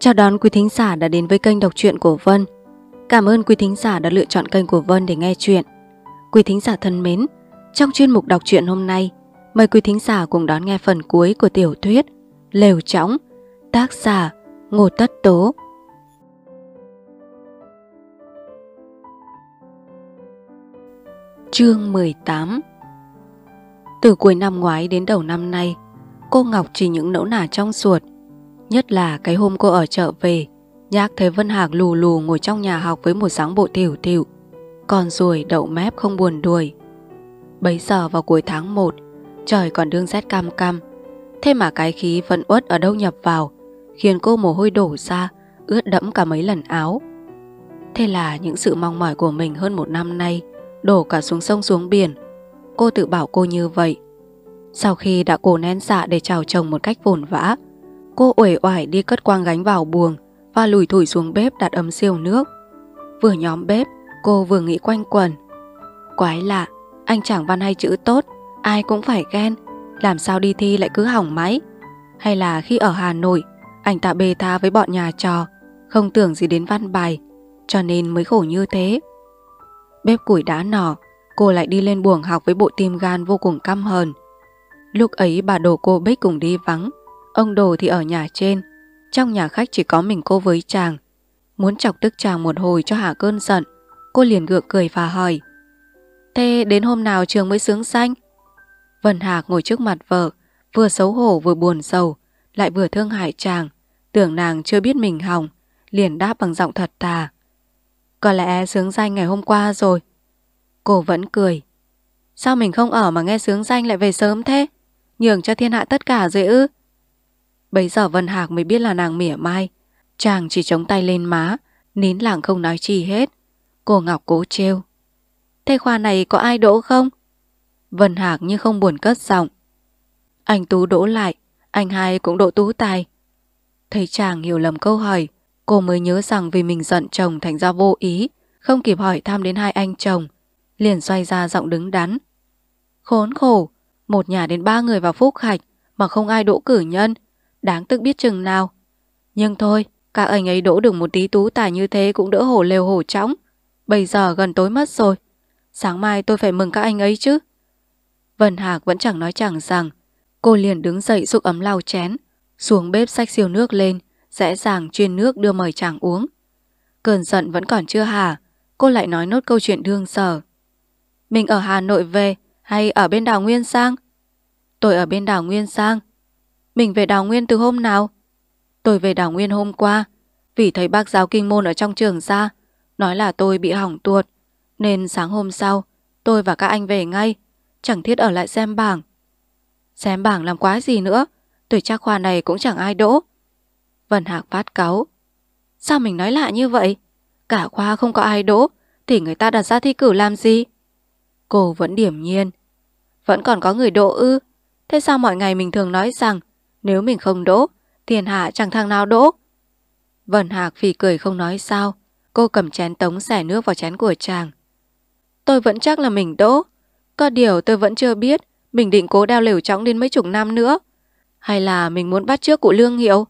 Chào đón quý thính giả đã đến với kênh đọc truyện của Vân. Cảm ơn quý thính giả đã lựa chọn kênh của Vân để nghe chuyện. Quý thính giả thân mến, trong chuyên mục đọc truyện hôm nay, mời quý thính giả cùng đón nghe phần cuối của tiểu thuyết Lều Trõng, tác giả Ngô Tất Tố. Chương 18 Từ cuối năm ngoái đến đầu năm nay, cô Ngọc chỉ những nẫu nả trong ruột. Nhất là cái hôm cô ở chợ về, nhác thấy Vân Hạc lù lù ngồi trong nhà học với một dáng bộ tiểu tiểu. Còn ruồi đậu mép không buồn đuổi. Bấy giờ vào cuối tháng 1, trời còn đương rét cam cam. Thế mà cái khí vẫn uất ở đâu nhập vào, khiến cô mồ hôi đổ ra, ướt đẫm cả mấy lần áo. Thế là những sự mong mỏi của mình hơn một năm nay đổ cả xuống sông xuống biển. Cô tự bảo cô như vậy. Sau khi đã cố nén dạ để chào chồng một cách vồn vã, cô uể oải đi cất quang gánh vào buồng và lùi thủi xuống bếp đặt ấm siêu nước. Vừa nhóm bếp, cô vừa nghĩ quanh quần. Quái lạ, anh chẳng văn hay chữ tốt, ai cũng phải ghen, làm sao đi thi lại cứ hỏng máy. Hay là khi ở Hà Nội, anh ta bê tha với bọn nhà trò, không tưởng gì đến văn bài, cho nên mới khổ như thế. Bếp củi đã nỏ, cô lại đi lên buồng học với bộ tim gan vô cùng căm hờn. Lúc ấy bà đồ cô Bích cùng đi vắng, ông đồ thì ở nhà trên. Trong nhà khách chỉ có mình cô với chàng. Muốn chọc tức chàng một hồi cho hạ cơn giận, cô liền gượng cười và hỏi. Thế đến hôm nào trường mới sướng xanh? Vân Hạc ngồi trước mặt vợ, vừa xấu hổ vừa buồn sầu, lại vừa thương hại chàng, tưởng nàng chưa biết mình hỏng, liền đáp bằng giọng thật thà. Có lẽ sướng danh ngày hôm qua rồi. Cô vẫn cười. Sao mình không ở mà nghe sướng danh lại về sớm thế? Nhường cho thiên hạ tất cả rồi ư? Bây giờ Vân Hạc mới biết là nàng mỉa mai. Chàng chỉ chống tay lên má, nín lặng không nói chi hết. Cô Ngọc cố trêu. Thế khoa này có ai đỗ không? Vân Hạc như không buồn cất giọng. Anh Tú đỗ lại, anh hai cũng đỗ tú tài. Thấy chàng hiểu lầm câu hỏi, cô mới nhớ rằng vì mình giận chồng thành ra vô ý, không kịp hỏi thăm đến hai anh chồng, liền xoay ra giọng đứng đắn. Khốn khổ, một nhà đến ba người vào phúc hạch mà không ai đỗ cử nhân, đáng tức biết chừng nào. Nhưng thôi, các anh ấy đỗ được một tí tú tài như thế cũng đỡ hổ lều hổ trống. Bây giờ gần tối mất rồi. Sáng mai tôi phải mừng các anh ấy chứ. Vân Hạc vẫn chẳng nói chẳng rằng. Cô liền đứng dậy xúc ấm lau chén, xuống bếp xách siêu nước lên, dễ dàng chuyên nước đưa mời chàng uống. Cơn giận vẫn còn chưa hả, cô lại nói nốt câu chuyện đương sở. Mình ở Hà Nội về hay ở bên đảo Nguyên Sang? Tôi ở bên đảo Nguyên Sang. Mình về Đào Nguyên từ hôm nào? Tôi về Đào Nguyên hôm qua, vì thấy bác giáo kinh môn ở trong trường ra, nói là tôi bị hỏng tuột, nên sáng hôm sau, tôi và các anh về ngay, chẳng thiết ở lại xem bảng. Xem bảng làm quá gì nữa, tuổi trác khoa này cũng chẳng ai đỗ. Vân Hạc phát cáu. Sao mình nói lạ như vậy? Cả khoa không có ai đỗ, thì người ta đặt ra thi cử làm gì? Cô vẫn điểm nhiên. Vẫn còn có người đỗ ư? Thế sao mọi ngày mình thường nói rằng nếu mình không đỗ, thiên hạ chẳng thằng nào đỗ? Vân Hạc phì cười không nói sao. Cô cầm chén tống xẻ nước vào chén của chàng. Tôi vẫn chắc là mình đỗ. Có điều tôi vẫn chưa biết mình định cố đeo lều chóng đến mấy chục năm nữa. Hay là mình muốn bắt trước cụ Lương Hiệu?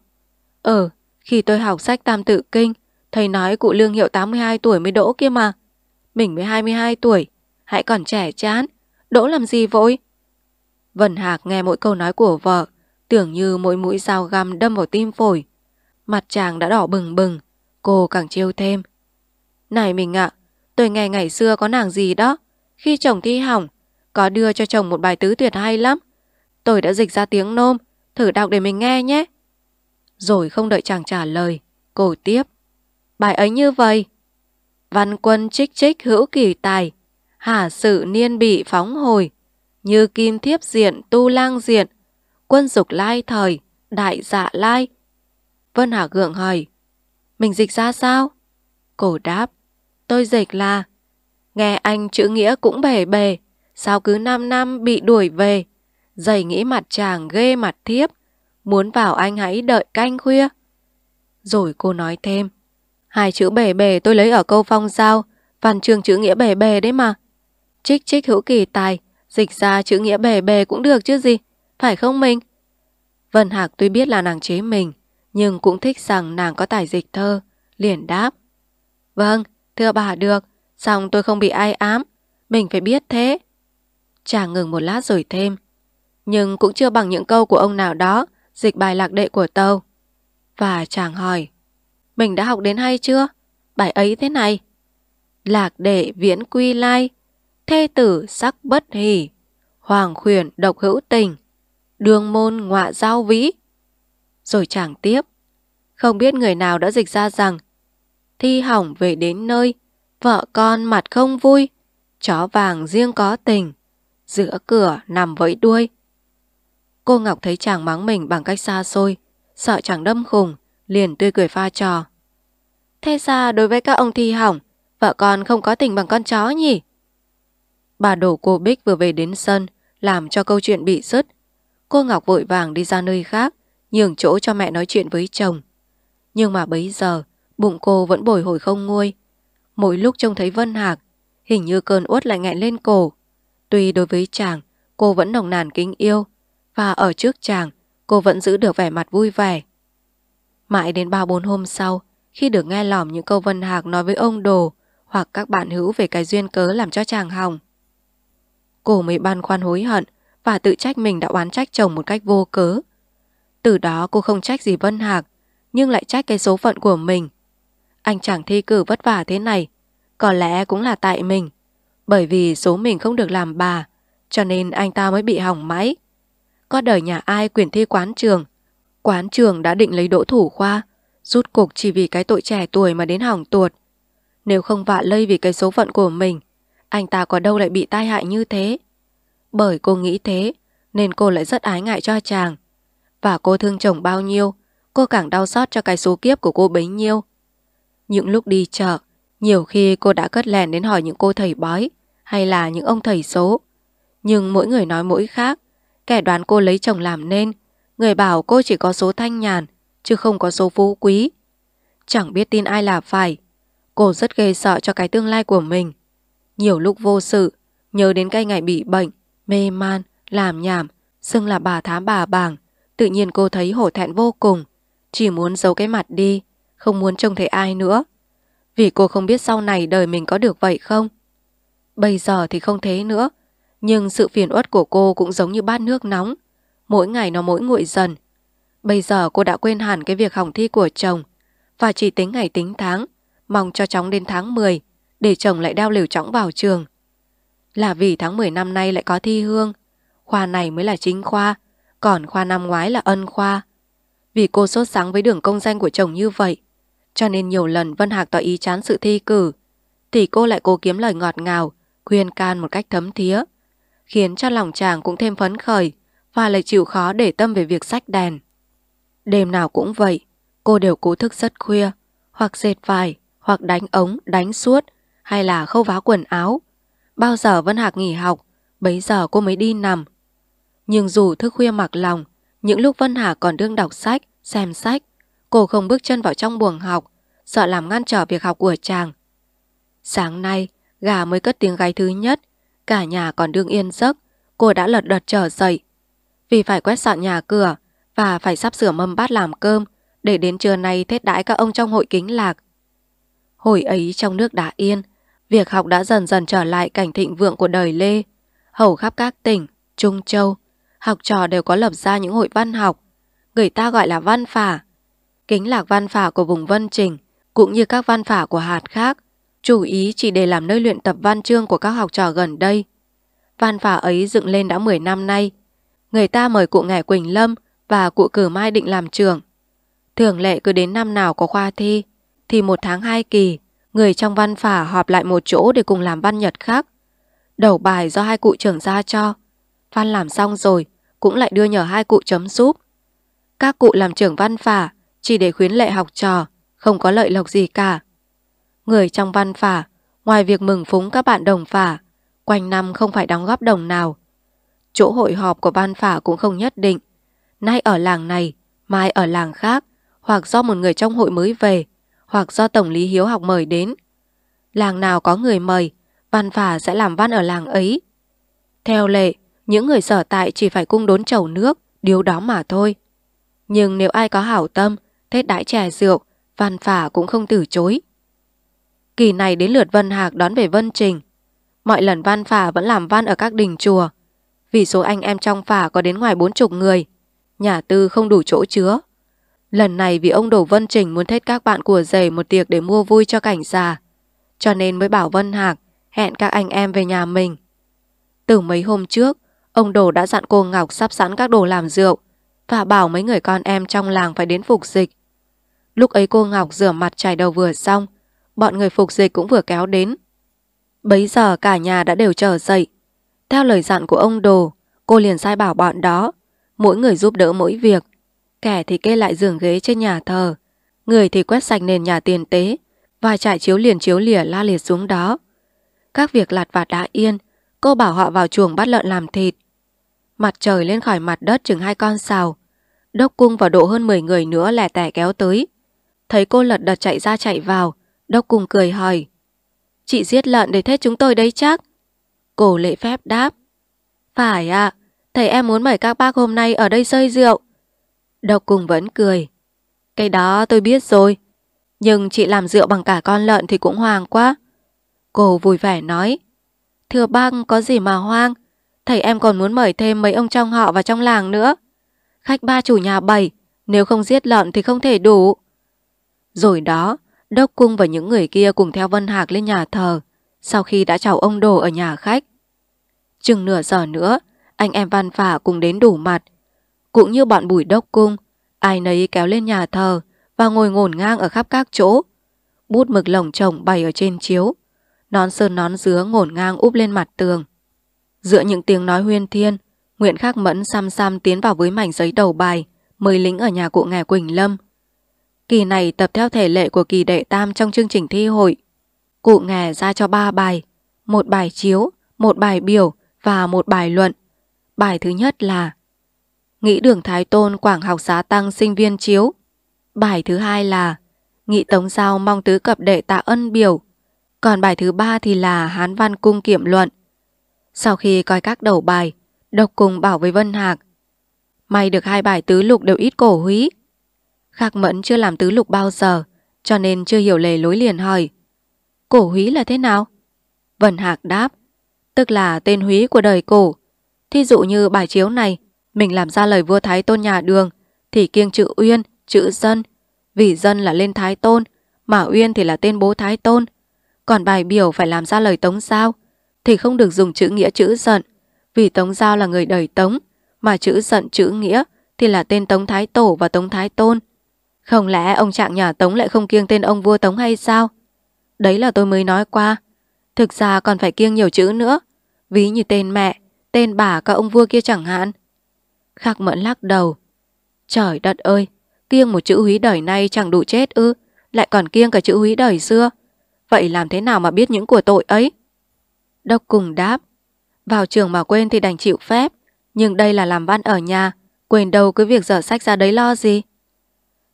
Ờ, khi tôi học sách Tam Tự Kinh, thầy nói cụ Lương Hiệu 82 tuổi mới đỗ kia mà. Mình mới 22 tuổi, hãy còn trẻ chán, đỗ làm gì vội? Vân Hạc nghe mỗi câu nói của vợ, tưởng như mỗi mũi dao găm đâm vào tim phổi. Mặt chàng đã đỏ bừng bừng, cô càng trêu thêm. Này mình ạ, tôi nghe ngày xưa có nàng gì đó, khi chồng thi hỏng, có đưa cho chồng một bài tứ tuyệt hay lắm. Tôi đã dịch ra tiếng nôm, thử đọc để mình nghe nhé. Rồi không đợi chàng trả lời, cô tiếp. Bài ấy như vậy. Văn quân trích trích hữu kỳ tài, hà sự niên bị phóng hồi, như kim thiếp diện tu lang diện, quân dục lai thời, đại dạ lai. Vân Hà gượng hỏi, mình dịch ra sao? Cổ đáp, tôi dịch là, nghe anh chữ nghĩa cũng bể bề, sao cứ 5 năm bị đuổi về, dày nghĩ mặt chàng ghê mặt thiếp, muốn vào anh hãy đợi canh khuya. Rồi cô nói thêm, hai chữ bể bề tôi lấy ở câu phong giao, văn chương chữ nghĩa bể bề đấy mà. Trích trích hữu kỳ tài, dịch ra chữ nghĩa bể bề cũng được chứ gì, phải không mình? Vân Hạc tuy biết là nàng chế mình, nhưng cũng thích rằng nàng có tài dịch thơ, liền đáp. Vâng, thưa bà được, xong tôi không bị ai ám, mình phải biết thế. Chàng ngừng một lát rồi thêm, nhưng cũng chưa bằng những câu của ông nào đó dịch bài lạc đệ của tâu. Và chàng hỏi, mình đã học đến hay chưa? Bài ấy thế này. Lạc đệ viễn quy lai, thê tử sắc bất hỷ, hoàng khuyển độc hữu tình, đường môn ngọa giao vĩ. Rồi chàng tiếp, không biết người nào đã dịch ra rằng thi hỏng về đến nơi, vợ con mặt không vui, chó vàng riêng có tình, giữa cửa nằm với đuôi. Cô Ngọc thấy chàng mắng mình bằng cách xa xôi, sợ chàng đâm khùng, liền tươi cười pha trò. Thế ra đối với các ông thi hỏng, vợ con không có tình bằng con chó nhỉ? Bà đổ cô Bích vừa về đến sân, làm cho câu chuyện bị sứt, Cô Ngọc vội vàng đi ra nơi khác, nhường chỗ cho mẹ nói chuyện với chồng. Nhưng mà bấy giờ, bụng cô vẫn bồi hồi không nguôi. Mỗi lúc trông thấy Vân Hạc, hình như cơn uất lại nghẹn lên cổ. Tuy đối với chàng, cô vẫn nồng nàn kính yêu, và ở trước chàng, cô vẫn giữ được vẻ mặt vui vẻ. Mãi đến ba bốn hôm sau, khi được nghe lỏm những câu Vân Hạc nói với ông Đồ hoặc các bạn hữu về cái duyên cớ làm cho chàng hỏng. Cô mới băn khoăn hối hận và tự trách mình đã oán trách chồng một cách vô cớ. Từ đó cô không trách gì Vân Hạc, nhưng lại trách cái số phận của mình. Anh chẳng thi cử vất vả thế này, có lẽ cũng là tại mình. Bởi vì số mình không được làm bà, cho nên anh ta mới bị hỏng mãi. Có đời nhà ai quyền thi quán trường. Quán trường đã định lấy đỗ thủ khoa, rút cục chỉ vì cái tội trẻ tuổi mà đến hỏng tuột. Nếu không vạ lây vì cái số phận của mình, anh ta có đâu lại bị tai hại như thế. Bởi cô nghĩ thế, nên cô lại rất ái ngại cho chàng. Và cô thương chồng bao nhiêu, cô càng đau xót cho cái số kiếp của cô bấy nhiêu. Những lúc đi chợ, nhiều khi cô đã cất lèn đến hỏi những cô thầy bói hay là những ông thầy số. Nhưng mỗi người nói mỗi khác, kẻ đoán cô lấy chồng làm nên, người bảo cô chỉ có số thanh nhàn, chứ không có số phú quý. Chẳng biết tin ai là phải. Cô rất ghê sợ cho cái tương lai của mình. Nhiều lúc vô sự, nhớ đến cái ngày bị bệnh, mê man, làm nhảm, xưng là bà thám bà bảng. Tự nhiên cô thấy hổ thẹn vô cùng. Chỉ muốn giấu cái mặt đi, không muốn trông thấy ai nữa. Vì cô không biết sau này đời mình có được vậy không. Bây giờ thì không thế nữa. Nhưng sự phiền uất của cô cũng giống như bát nước nóng. Mỗi ngày nó mỗi nguội dần. Bây giờ cô đã quên hẳn cái việc hỏng thi của chồng và chỉ tính ngày tính tháng, mong cho chóng đến tháng 10 để chồng lại đeo liều chóng vào trường. Là vì tháng 10 năm nay lại có thi hương, khoa này mới là chính khoa, còn khoa năm ngoái là ân khoa. Vì cô sốt sáng với đường công danh của chồng như vậy, cho nên nhiều lần Vân Hạc tỏ ý chán sự thi cử, thì cô lại cố kiếm lời ngọt ngào, khuyên can một cách thấm thía, khiến cho lòng chàng cũng thêm phấn khởi và lại chịu khó để tâm về việc sách đèn. Đêm nào cũng vậy, cô đều cố thức rất khuya, hoặc dệt vải, hoặc đánh ống, đánh suốt, hay là khâu vá quần áo. Bao giờ Vân Hạc nghỉ học, bấy giờ cô mới đi nằm. Nhưng dù thức khuya mặc lòng, những lúc Vân Hạc còn đương đọc sách, xem sách, cô không bước chân vào trong buồng học, sợ làm ngăn trở việc học của chàng. Sáng nay, gà mới cất tiếng gáy thứ nhất, cả nhà còn đương yên giấc, cô đã lật đật trở dậy. Vì phải quét dọn nhà cửa và phải sắp sửa mâm bát làm cơm để đến trưa nay thết đãi các ông trong hội kính lạc. Hồi ấy trong nước đã yên, việc học đã dần dần trở lại cảnh thịnh vượng của đời Lê. Hầu khắp các tỉnh, Trung Châu, học trò đều có lập ra những hội văn học, người ta gọi là văn phả. Kính lạc văn phả của vùng Vân Trình, cũng như các văn phả của hạt khác, chủ ý chỉ để làm nơi luyện tập văn chương của các học trò gần đây. Văn phả ấy dựng lên đã 10 năm nay. Người ta mời cụ ngài Quỳnh Lâm và cụ Cử Mai định làm trưởng. Thường lệ cứ đến năm nào có khoa thi, thì một tháng hai kỳ, người trong văn phả họp lại một chỗ để cùng làm văn nhật khác. Đầu bài do hai cụ trưởng ra cho. Văn làm xong rồi, cũng lại đưa nhờ hai cụ chấm giúp. Các cụ làm trưởng văn phả chỉ để khuyến lệ học trò, không có lợi lộc gì cả. Người trong văn phả, ngoài việc mừng phúng các bạn đồng phả, quanh năm không phải đóng góp đồng nào. Chỗ hội họp của văn phả cũng không nhất định. Nay ở làng này, mai ở làng khác, hoặc do một người trong hội mới về, hoặc do Tổng lý Hiếu học mời đến. Làng nào có người mời, văn phả sẽ làm văn ở làng ấy. Theo lệ, những người sở tại chỉ phải cung đốn chầu nước, điều đó mà thôi. Nhưng nếu ai có hảo tâm, thết đãi chè rượu, văn phả cũng không từ chối. Kỳ này đến lượt Vân Hạc đón về Vân Trình. Mọi lần văn phả vẫn làm văn ở các đình chùa. Vì số anh em trong phả có đến ngoài bốn chục người, nhà tư không đủ chỗ chứa. Lần này vì ông Đổ Vân Trình muốn thết các bạn của rể một tiệc để mua vui cho cảnh già. Cho nên mới bảo Vân Hạc hẹn các anh em về nhà mình. Từ mấy hôm trước, ông Đổ đã dặn cô Ngọc sắp sẵn các đồ làm rượu và bảo mấy người con em trong làng phải đến phục dịch. Lúc ấy cô Ngọc rửa mặt chải đầu vừa xong, bọn người phục dịch cũng vừa kéo đến. Bấy giờ cả nhà đã đều trở dậy. Theo lời dặn của ông Đồ, cô liền sai bảo bọn đó, mỗi người giúp đỡ mỗi việc. Kẻ thì kê lại giường ghế trên nhà thờ, người thì quét sạch nền nhà tiền tế, và trải chiếu liền chiếu lìa la liệt xuống đó. Các việc lặt vặt đã yên, cô bảo họ vào chuồng bắt lợn làm thịt. Mặt trời lên khỏi mặt đất chừng hai con sào. Đốc cung và độ hơn 10 người nữa lẻ tẻ kéo tới. Thấy cô lật đật chạy ra chạy vào, đốc cung cười hỏi. Chị giết lợn để thết chúng tôi đấy chắc. Cổ lễ phép đáp. Phải ạ, thầy em muốn mời các bác hôm nay ở đây rơi rượu. Độc cung vẫn cười. Cái đó tôi biết rồi. Nhưng chị làm rượu bằng cả con lợn thì cũng hoang quá. Cô vui vẻ nói. Thưa băng có gì mà hoang. Thầy em còn muốn mời thêm mấy ông trong họ và trong làng nữa. Khách ba chủ nhà bảy, nếu không giết lợn thì không thể đủ. Rồi đó, Đốc Cung và những người kia cùng theo Vân Hạc lên nhà thờ, sau khi đã chào ông đồ ở nhà khách. Chừng nửa giờ nữa, anh em Văn Phả cùng đến đủ mặt. Cũng như bọn bùi Đốc Cung, ai nấy kéo lên nhà thờ và ngồi ngổn ngang ở khắp các chỗ. Bút mực lồng chồng bày ở trên chiếu, nón sơn nón dứa ngổn ngang úp lên mặt tường. Giữa những tiếng nói huyên thiên, Nguyễn Khắc Mẫn xăm xăm tiến vào với mảnh giấy đầu bài, mời lính ở nhà cụ nghè Quỳnh Lâm. Kỳ này tập theo thể lệ của kỳ đệ tam trong chương trình thi hội. Cụ nghè ra cho ba bài, một bài chiếu, một bài biểu và một bài luận. Bài thứ nhất là Nghĩ đường Thái Tôn Quảng học xá tăng sinh viên chiếu. Bài thứ hai là Nghị Tống Giao mong tứ cập đệ tạ ân biểu. Còn bài thứ ba thì là Hán Văn Cung Kiểm Luận. Sau khi coi các đầu bài, Độc cùng bảo với Vân Hạc. May được hai bài tứ lục đều ít cổ húy. Khạc Mẫn chưa làm tứ lục bao giờ, cho nên chưa hiểu lề lối liền hỏi. Cổ húy là thế nào? Vân Hạc đáp, tức là tên húy của đời cổ. Thí dụ như bài chiếu này, mình làm ra lời vua Thái Tôn nhà đường, thì kiêng chữ Uyên, chữ Dân. Vì Dân là lên Thái Tôn, mà Uyên thì là tên bố Thái Tôn. Còn bài biểu phải làm ra lời Tống Giao, thì không được dùng chữ nghĩa chữ giận, vì Tống Giao là người đời Tống, mà chữ giận chữ nghĩa thì là tên Tống Thái Tổ và Tống Thái Tôn. Không lẽ ông trạng nhà Tống lại không kiêng tên ông vua Tống hay sao? Đấy là tôi mới nói qua. Thực ra còn phải kiêng nhiều chữ nữa. Ví như tên mẹ, tên bà các ông vua kia chẳng hạn. Khắc mẫn lắc đầu. Trời đất ơi, kiêng một chữ húy đời nay chẳng đủ chết ư, lại còn kiêng cả chữ húy đời xưa. Vậy làm thế nào mà biết những của tội ấy? Đốc cùng đáp. Vào trường mà quên thì đành chịu phép, nhưng đây là làm văn ở nhà, quên đâu cứ việc dở sách ra đấy lo gì.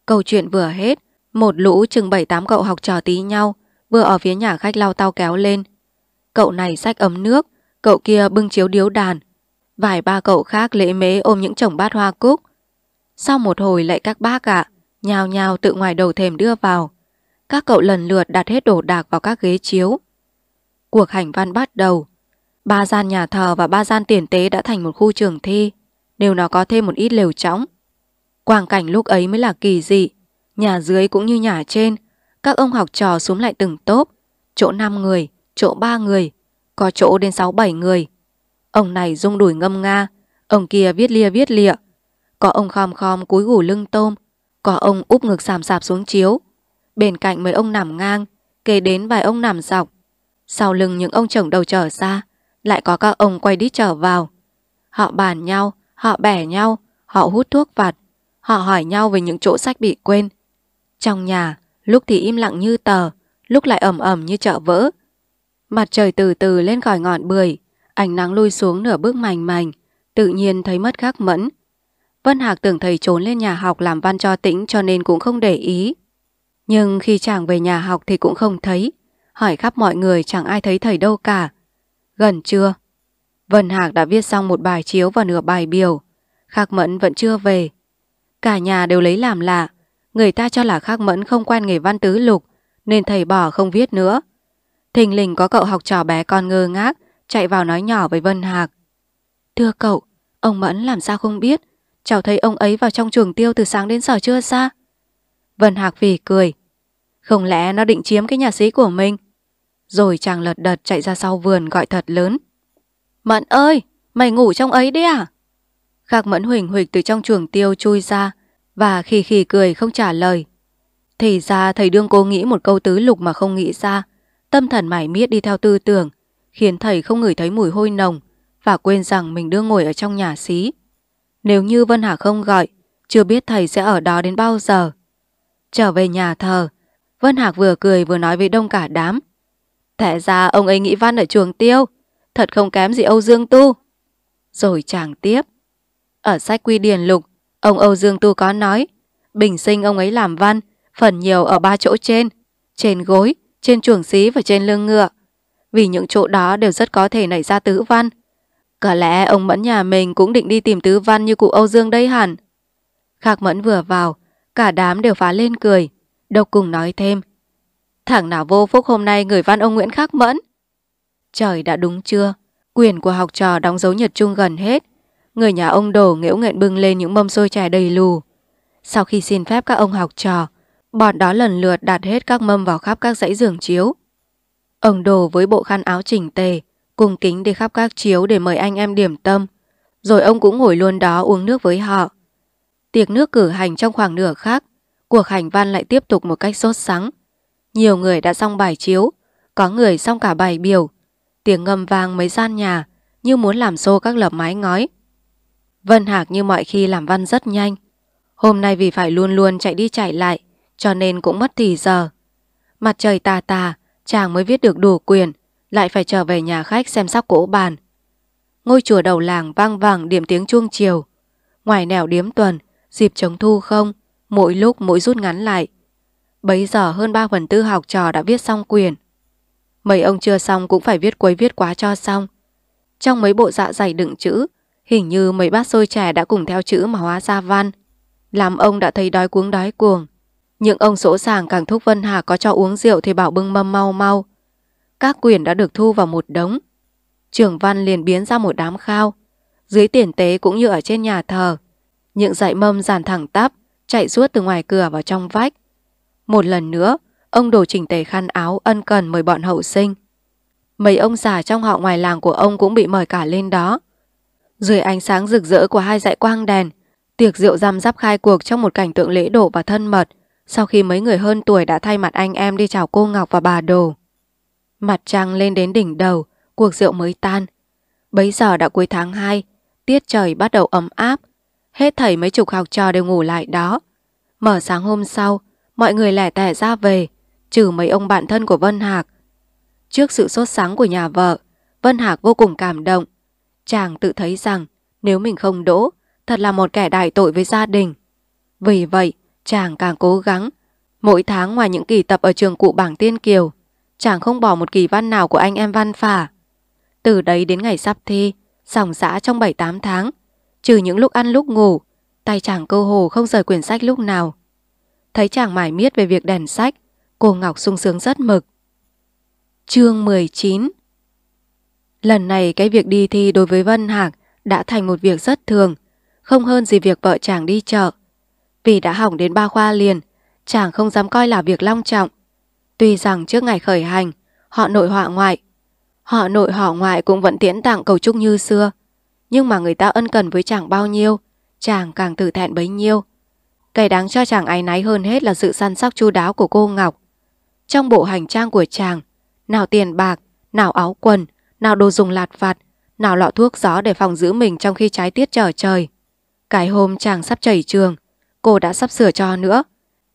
Câu chuyện vừa hết, một lũ chừng 7-8 cậu học trò tí nhau, vừa ở phía nhà khách lau tao kéo lên. Cậu này sách ấm nước, cậu kia bưng chiếu điếu đàn. Vài ba cậu khác lễ mế ôm những chồng bát hoa cúc. Sau một hồi lại các bác ạ, nhào nhào tự ngoài đầu thềm đưa vào. Các cậu lần lượt đặt hết đồ đạc vào các ghế chiếu. Cuộc hành văn bắt đầu. Ba gian nhà thờ và ba gian tiền tế đã thành một khu trường thi, đều nó có thêm một ít lều trống. Quang cảnh lúc ấy mới là kỳ dị, nhà dưới cũng như nhà trên, các ông học trò xuống lại từng tốp, chỗ 5 người, chỗ 3 người, có chỗ đến 6-7 người. Ông này rung đuổi ngâm nga, ông kia viết lia viết lịa. Có ông khom khom cúi gù lưng tôm, có ông úp ngực sàm sạp xuống chiếu. Bên cạnh mấy ông nằm ngang, kề đến vài ông nằm dọc. Sau lưng những ông chồng đầu trở ra, lại có các ông quay đi trở vào. Họ bàn nhau, họ bẻ nhau, họ hút thuốc vặt, họ hỏi nhau về những chỗ sách bị quên. Trong nhà, lúc thì im lặng như tờ, lúc lại ẩm ẩm như chợ vỡ. Mặt trời từ từ lên khỏi ngọn bưởi, ánh nắng lui xuống nửa bước mảnh mảnh, tự nhiên thấy mất khắc mẫn. Vân Hạc tưởng thầy trốn lên nhà học làm văn cho tĩnh cho nên cũng không để ý. Nhưng khi chàng về nhà học thì cũng không thấy, hỏi khắp mọi người chẳng ai thấy thầy đâu cả. Gần chưa? Vân Hạc đã viết xong một bài chiếu và nửa bài biểu. Khắc Mẫn vẫn chưa về. Cả nhà đều lấy làm lạ. Người ta cho là Khắc Mẫn không quen nghề văn tứ lục, nên thầy bỏ không viết nữa. Thình lình có cậu học trò bé con ngơ ngác, chạy vào nói nhỏ với Vân Hạc. Thưa cậu, ông Mẫn làm sao không biết, cháu thấy ông ấy vào trong chuồng tiêu từ sáng đến giờ chưa ra. Vân Hạc phỉ cười. Không lẽ nó định chiếm cái nhà sĩ của mình? Rồi chàng lật đật chạy ra sau vườn gọi thật lớn. Mẫn ơi, mày ngủ trong ấy đấy à? Khạc Mẫn huỳnh huỳnh từ trong chuồng tiêu chui ra và khì khì cười không trả lời. Thì ra thầy đương cố nghĩ một câu tứ lục mà không nghĩ ra. Tâm thần mải miết đi theo tư tưởng, khiến thầy không ngửi thấy mùi hôi nồng và quên rằng mình đưa ngồi ở trong nhà xí. Nếu như Vân Hà không gọi, chưa biết thầy sẽ ở đó đến bao giờ. Trở về nhà thờ, Vân Hạc vừa cười vừa nói với đông cả đám. Tại ra ông ấy nghĩ văn ở chuồng tiêu, thật không kém gì Âu Dương Tu. Rồi chàng tiếp. Ở sách quy điển lục, ông Âu Dương Tu có nói, bình sinh ông ấy làm văn, phần nhiều ở ba chỗ trên, trên gối, trên chuồng xí và trên lưng ngựa. Vì những chỗ đó đều rất có thể nảy ra tứ văn. Có lẽ ông Mẫn nhà mình cũng định đi tìm tứ văn như cụ Âu Dương đây hẳn. Khạc Mẫn vừa vào, cả đám đều phá lên cười. Độc cùng nói thêm. Thằng nào vô phúc hôm nay người văn ông Nguyễn Khắc Mẫn. Trời đã đúng chưa? Quyền của học trò đóng dấu nhật chung gần hết. Người nhà ông đổ nghễu nghẹn bưng lên những mâm xôi chè đầy lù. Sau khi xin phép các ông học trò, bọn đó lần lượt đặt hết các mâm vào khắp các dãy giường chiếu. Ông đồ với bộ khăn áo chỉnh tề, cùng kính đi khắp các chiếu để mời anh em điểm tâm. Rồi ông cũng ngồi luôn đó uống nước với họ. Tiệc nước cử hành trong khoảng nửa khác, cuộc hành văn lại tiếp tục một cách sốt sắng. Nhiều người đã xong bài chiếu, có người xong cả bài biểu. Tiếng ngâm vang mấy gian nhà, như muốn làm xô các lợp mái ngói. Vân Hạc như mọi khi làm văn rất nhanh. Hôm nay vì phải luôn luôn chạy đi chạy lại, cho nên cũng mất thì giờ. Mặt trời tà tà, chàng mới viết được đủ quyền, lại phải trở về nhà khách xem sóc cỗ bàn. Ngôi chùa đầu làng vang vàng điểm tiếng chuông chiều. Ngoài nẻo điếm tuần, dịp chống thu không, mỗi lúc mỗi rút ngắn lại. Bấy giờ hơn 3 phần tư học trò đã viết xong quyền. Mấy ông chưa xong cũng phải viết quấy viết quá cho xong. Trong mấy bộ dạ dày đựng chữ, hình như mấy bát xôi chè đã cùng theo chữ mà hóa ra văn. Làm ông đã thấy đói cuống đói cuồng. Nhưng ông sỗ sàng càng thúc Vân Hà có cho uống rượu thì bảo bưng mâm mau mau. Các quyền đã được thu vào một đống. Trường văn liền biến ra một đám khao. Dưới tiền tế cũng như ở trên nhà thờ. Những dãy mâm dàn thẳng tắp, chạy suốt từ ngoài cửa vào trong vách. Một lần nữa, ông đổ chỉnh tề khăn áo ân cần mời bọn hậu sinh. Mấy ông già trong họ ngoài làng của ông cũng bị mời cả lên đó. Dưới ánh sáng rực rỡ của hai dãy quang đèn, tiệc rượu răm rắp khai cuộc trong một cảnh tượng lễ độ và thân mật, sau khi mấy người hơn tuổi đã thay mặt anh em đi chào cô Ngọc và bà Đồ. Mặt trăng lên đến đỉnh đầu, cuộc rượu mới tan. Bấy giờ đã cuối tháng 2, tiết trời bắt đầu ấm áp. Hết thảy mấy chục học trò đều ngủ lại đó. Mở sáng hôm sau, mọi người lẻ tẻ ra về, trừ mấy ông bạn thân của Vân Hạc. Trước sự sốt sáng của nhà vợ, Vân Hạc vô cùng cảm động. Chàng tự thấy rằng nếu mình không đỗ, thật là một kẻ đại tội với gia đình. Vì vậy, chàng càng cố gắng. Mỗi tháng ngoài những kỳ tập ở trường cụ bảng Tiên Kiều, chàng không bỏ một kỳ văn nào của anh em văn phả. Từ đấy đến ngày sắp thi, sòng xã trong 7-8 tháng, trừ những lúc ăn lúc ngủ, tay chàng cơ hồ không rời quyển sách lúc nào. Thấy chàng mải miết về việc đèn sách, cô Ngọc sung sướng rất mực. Chương 19 Lần này cái việc đi thi đối với Vân Hạc đã thành một việc rất thường, không hơn gì việc vợ chàng đi chợ. Vì đã hỏng đến ba khoa liền, chàng không dám coi là việc long trọng. Tuy rằng trước ngày khởi hành, họ nội họ ngoại, họ nội họ ngoại cũng vẫn tiễn tặng cầu chúc như xưa. Nhưng mà người ta ân cần với chàng bao nhiêu, chàng càng tự thẹn bấy nhiêu. Cái đáng cho chàng áy náy hơn hết là sự săn sóc chu đáo của cô Ngọc. Trong bộ hành trang của chàng, nào tiền bạc, nào áo quần, nào đồ dùng lạt vặt, nào lọ thuốc gió để phòng giữ mình trong khi trái tiết trở trời. Cái hôm chàng sắp chảy trường, cô đã sắp sửa cho nữa.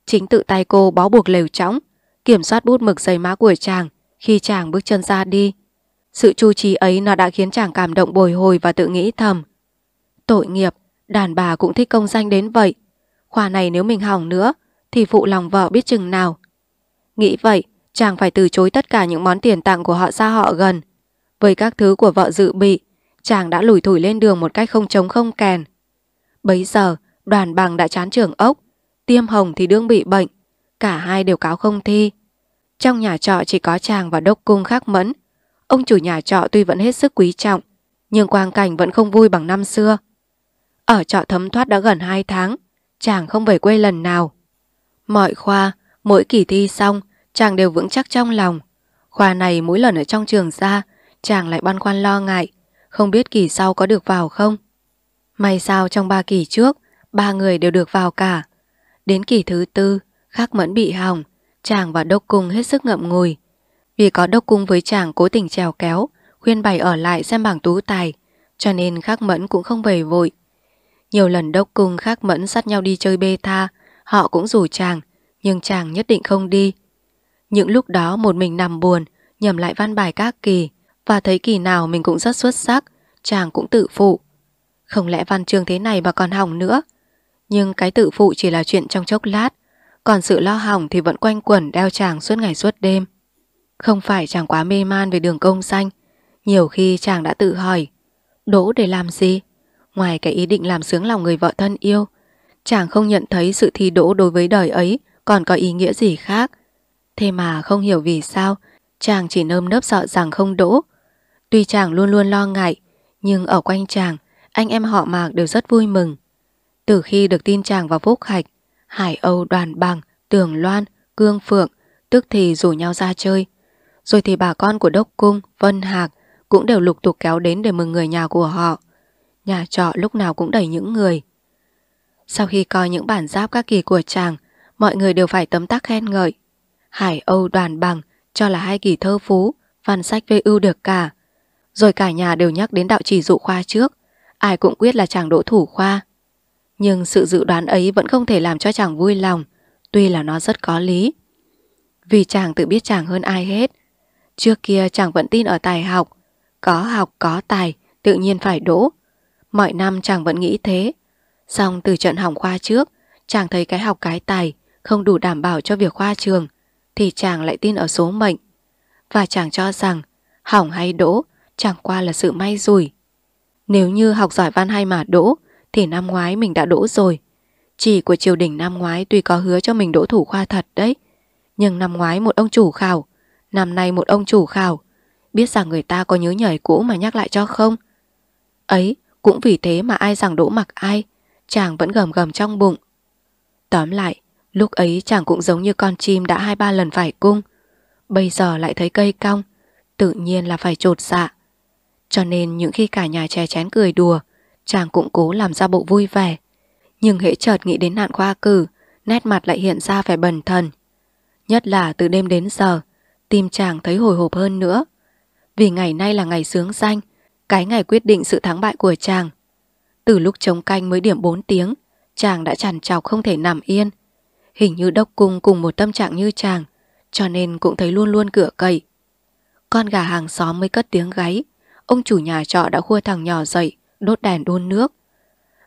Chính tự tay cô bó buộc lều chóng kiểm soát bút mực giấy má của chàng khi chàng bước chân ra đi. Sự chu trí ấy nó đã khiến chàng cảm động bồi hồi và tự nghĩ thầm. Tội nghiệp, đàn bà cũng thích công danh đến vậy. Khoa này nếu mình hỏng nữa, thì phụ lòng vợ biết chừng nào. Nghĩ vậy, chàng phải từ chối tất cả những món tiền tặng của họ xa họ gần. Với các thứ của vợ dự bị, chàng đã lủi thủi lên đường một cách không trống không kèn. Bấy giờ, đoàn bằng đã chán trường ốc, tiêm hồng thì đương bị bệnh. Cả hai đều cáo không thi. Trong nhà trọ chỉ có chàng và đốc cung khác mẫn. Ông chủ nhà trọ tuy vẫn hết sức quý trọng, nhưng quang cảnh vẫn không vui bằng năm xưa. Ở trọ thấm thoát đã gần 2 tháng, chàng không về quê lần nào. Mọi khoa, mỗi kỳ thi xong, chàng đều vững chắc trong lòng. Khoa này mỗi lần ở trong trường ra, chàng lại băn khoăn lo ngại, không biết kỳ sau có được vào không. May sao trong ba kỳ trước, ba người đều được vào cả. Đến kỳ thứ tư, khắc mẫn bị hỏng, chàng và đốc cung hết sức ngậm ngùi. Vì có đốc cung với chàng cố tình trèo kéo, khuyên bày ở lại xem bảng tú tài, cho nên khắc mẫn cũng không về vội. Nhiều lần đốc cung khắc mẫn sát nhau đi chơi bê tha, họ cũng rủ chàng, nhưng chàng nhất định không đi. Những lúc đó một mình nằm buồn, nhầm lại văn bài các kỳ, và thấy kỳ nào mình cũng rất xuất sắc, chàng cũng tự phụ. Không lẽ văn chương thế này mà còn hỏng nữa? Nhưng cái tự phụ chỉ là chuyện trong chốc lát, còn sự lo hỏng thì vẫn quanh quẩn đeo chàng suốt ngày suốt đêm. Không phải chàng quá mê man về đường công danh, nhiều khi chàng đã tự hỏi, đỗ để làm gì? Ngoài cái ý định làm sướng lòng người vợ thân yêu, chàng không nhận thấy sự thi đỗ đối với đời ấy còn có ý nghĩa gì khác. Thế mà không hiểu vì sao, chàng chỉ nơm nớp sợ rằng không đỗ. Tuy chàng luôn luôn lo ngại, nhưng ở quanh chàng, anh em họ Mạc đều rất vui mừng. Từ khi được tin chàng vào Phúc Hạch, Hải Âu, Đoàn Bằng, Tường Loan, Cương Phượng tức thì rủ nhau ra chơi. Rồi thì bà con của Đốc Cung, Vân Hạc cũng đều lục tục kéo đến để mừng người nhà của họ. Nhà trọ lúc nào cũng đầy những người. Sau khi coi những bản giáp các kỳ của chàng, mọi người đều phải tấm tắc khen ngợi. Hải Âu đoàn bằng cho là hai kỳ thơ phú, văn sách vê ưu được cả. Rồi cả nhà đều nhắc đến đạo chỉ dụ khoa trước, ai cũng quyết là chàng đỗ thủ khoa. Nhưng sự dự đoán ấy vẫn không thể làm cho chàng vui lòng, tuy là nó rất có lý. Vì chàng tự biết chàng hơn ai hết. Trước kia chàng vẫn tin ở tài học, có học có tài, tự nhiên phải đỗ. Mọi năm chàng vẫn nghĩ thế. Xong từ trận hỏng khoa trước, chàng thấy cái học cái tài không đủ đảm bảo cho việc khoa trường, thì chàng lại tin ở số mệnh. Và chàng cho rằng hỏng hay đỗ chẳng qua là sự may rủi. Nếu như học giỏi văn hay mà đỗ thì năm ngoái mình đã đỗ rồi. Chỉ của triều đình năm ngoái tuy có hứa cho mình đỗ thủ khoa thật đấy. Nhưng năm ngoái một ông chủ khảo, năm nay một ông chủ khảo. Biết rằng người ta có nhớ nhảy cũ mà nhắc lại cho không? Ấy, cũng vì thế mà ai rằng đỗ mặc ai, chàng vẫn gầm gầm trong bụng. Tóm lại, lúc ấy chàng cũng giống như con chim đã hai ba lần phải cung. Bây giờ lại thấy cây cong, tự nhiên là phải trột dạ. Cho nên những khi cả nhà chè chén cười đùa, chàng cũng cố làm ra bộ vui vẻ. Nhưng hễ chợt nghĩ đến nạn khoa cử, nét mặt lại hiện ra vẻ bần thần. Nhất là từ đêm đến giờ, tim chàng thấy hồi hộp hơn nữa. Vì ngày nay là ngày sướng danh, cái ngày quyết định sự thắng bại của chàng. Từ lúc chống canh mới điểm 4 tiếng, chàng đã trằn trọc không thể nằm yên. Hình như đốc cung cùng một tâm trạng như chàng, cho nên cũng thấy luôn luôn cửa cậy. Con gà hàng xóm mới cất tiếng gáy, ông chủ nhà trọ đã khua thằng nhỏ dậy, đốt đèn đun nước.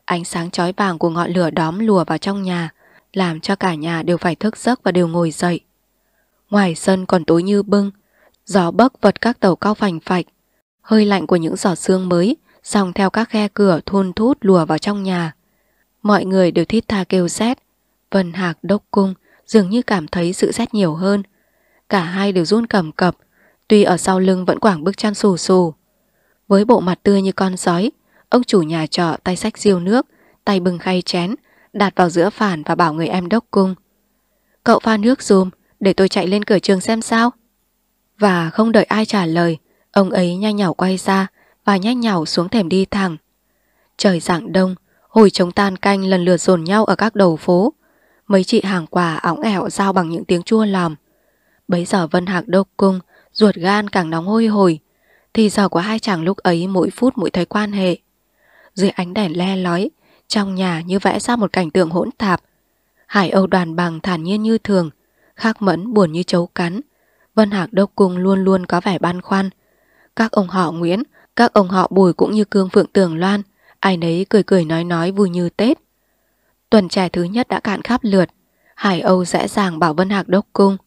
Ánh sáng chói vàng của ngọn lửa đóm lùa vào trong nhà, làm cho cả nhà đều phải thức giấc và đều ngồi dậy. Ngoài sân còn tối như bưng, gió bấc vật các tàu cao phành phạch, hơi lạnh của những giọt sương mới dòng theo các khe cửa thôn thút lùa vào trong nhà. Mọi người đều thít tha kêu rét, Vân Hạc đốc cung dường như cảm thấy sự rét nhiều hơn. Cả hai đều run cầm cập, tuy ở sau lưng vẫn quảng bức chăn xù xù. Với bộ mặt tươi như con sói, ông chủ nhà trọ tay sách riêu nước, tay bưng khay chén, đặt vào giữa phản và bảo người em đốc cung. Cậu pha nước dùm, để tôi chạy lên cửa trường xem sao. Và không đợi ai trả lời, ông ấy nhanh nhảu quay ra và nhanh nhảu xuống thềm đi thẳng. Trời dạng đông, hồi trống tan canh lần lượt dồn nhau ở các đầu phố. Mấy chị hàng quả óng ẻo giao bằng những tiếng chua lòm. Bấy giờ Vân Hạc đốc cung, ruột gan càng nóng hôi hồi. Thì giờ của hai chàng lúc ấy mỗi phút mỗi thấy quan hệ. Dưới ánh đèn le lói, trong nhà như vẽ ra một cảnh tượng hỗn tạp. Hải Âu đoàn bằng thản nhiên như thường, khắc mẫn buồn như chấu cắn. Vân Hạc Đốc Cung luôn luôn có vẻ băn khoăn. Các ông họ Nguyễn, các ông họ Bùi cũng như Cương Phượng Tường Loan, ai nấy cười cười nói nói vui như Tết. Tuần trải thứ nhất đã cạn khắp lượt, Hải Âu dễ dàng bảo Vân Hạc Đốc Cung.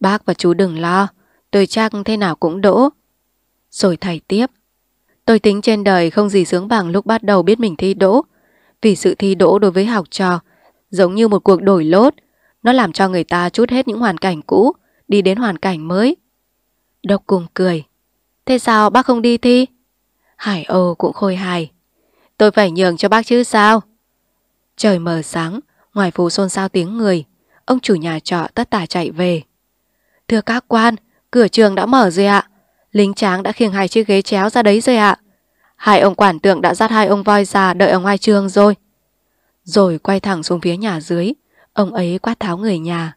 Bác và chú đừng lo, tôi chắc thế nào cũng đỗ. Rồi thầy tiếp. Tôi tính trên đời không gì sướng bằng lúc bắt đầu biết mình thi đỗ. Vì sự thi đỗ đối với học trò giống như một cuộc đổi lốt. Nó làm cho người ta chút hết những hoàn cảnh cũ, đi đến hoàn cảnh mới. Độc cùng cười. Thế sao bác không đi thi? Hải Âu cũng khôi hài. Tôi phải nhường cho bác chứ sao? Trời mờ sáng, ngoài phố xôn xao tiếng người, ông chủ nhà trọ tất tả chạy về. Thưa các quan, cửa trường đã mở rồi ạ. Lính tráng đã khiêng hai chiếc ghế chéo ra đấy rồi ạ. Hai ông quản tượng đã dắt hai ông voi già đợi ở ngoài trường rồi. Rồi quay thẳng xuống phía nhà dưới, ông ấy quát tháo người nhà.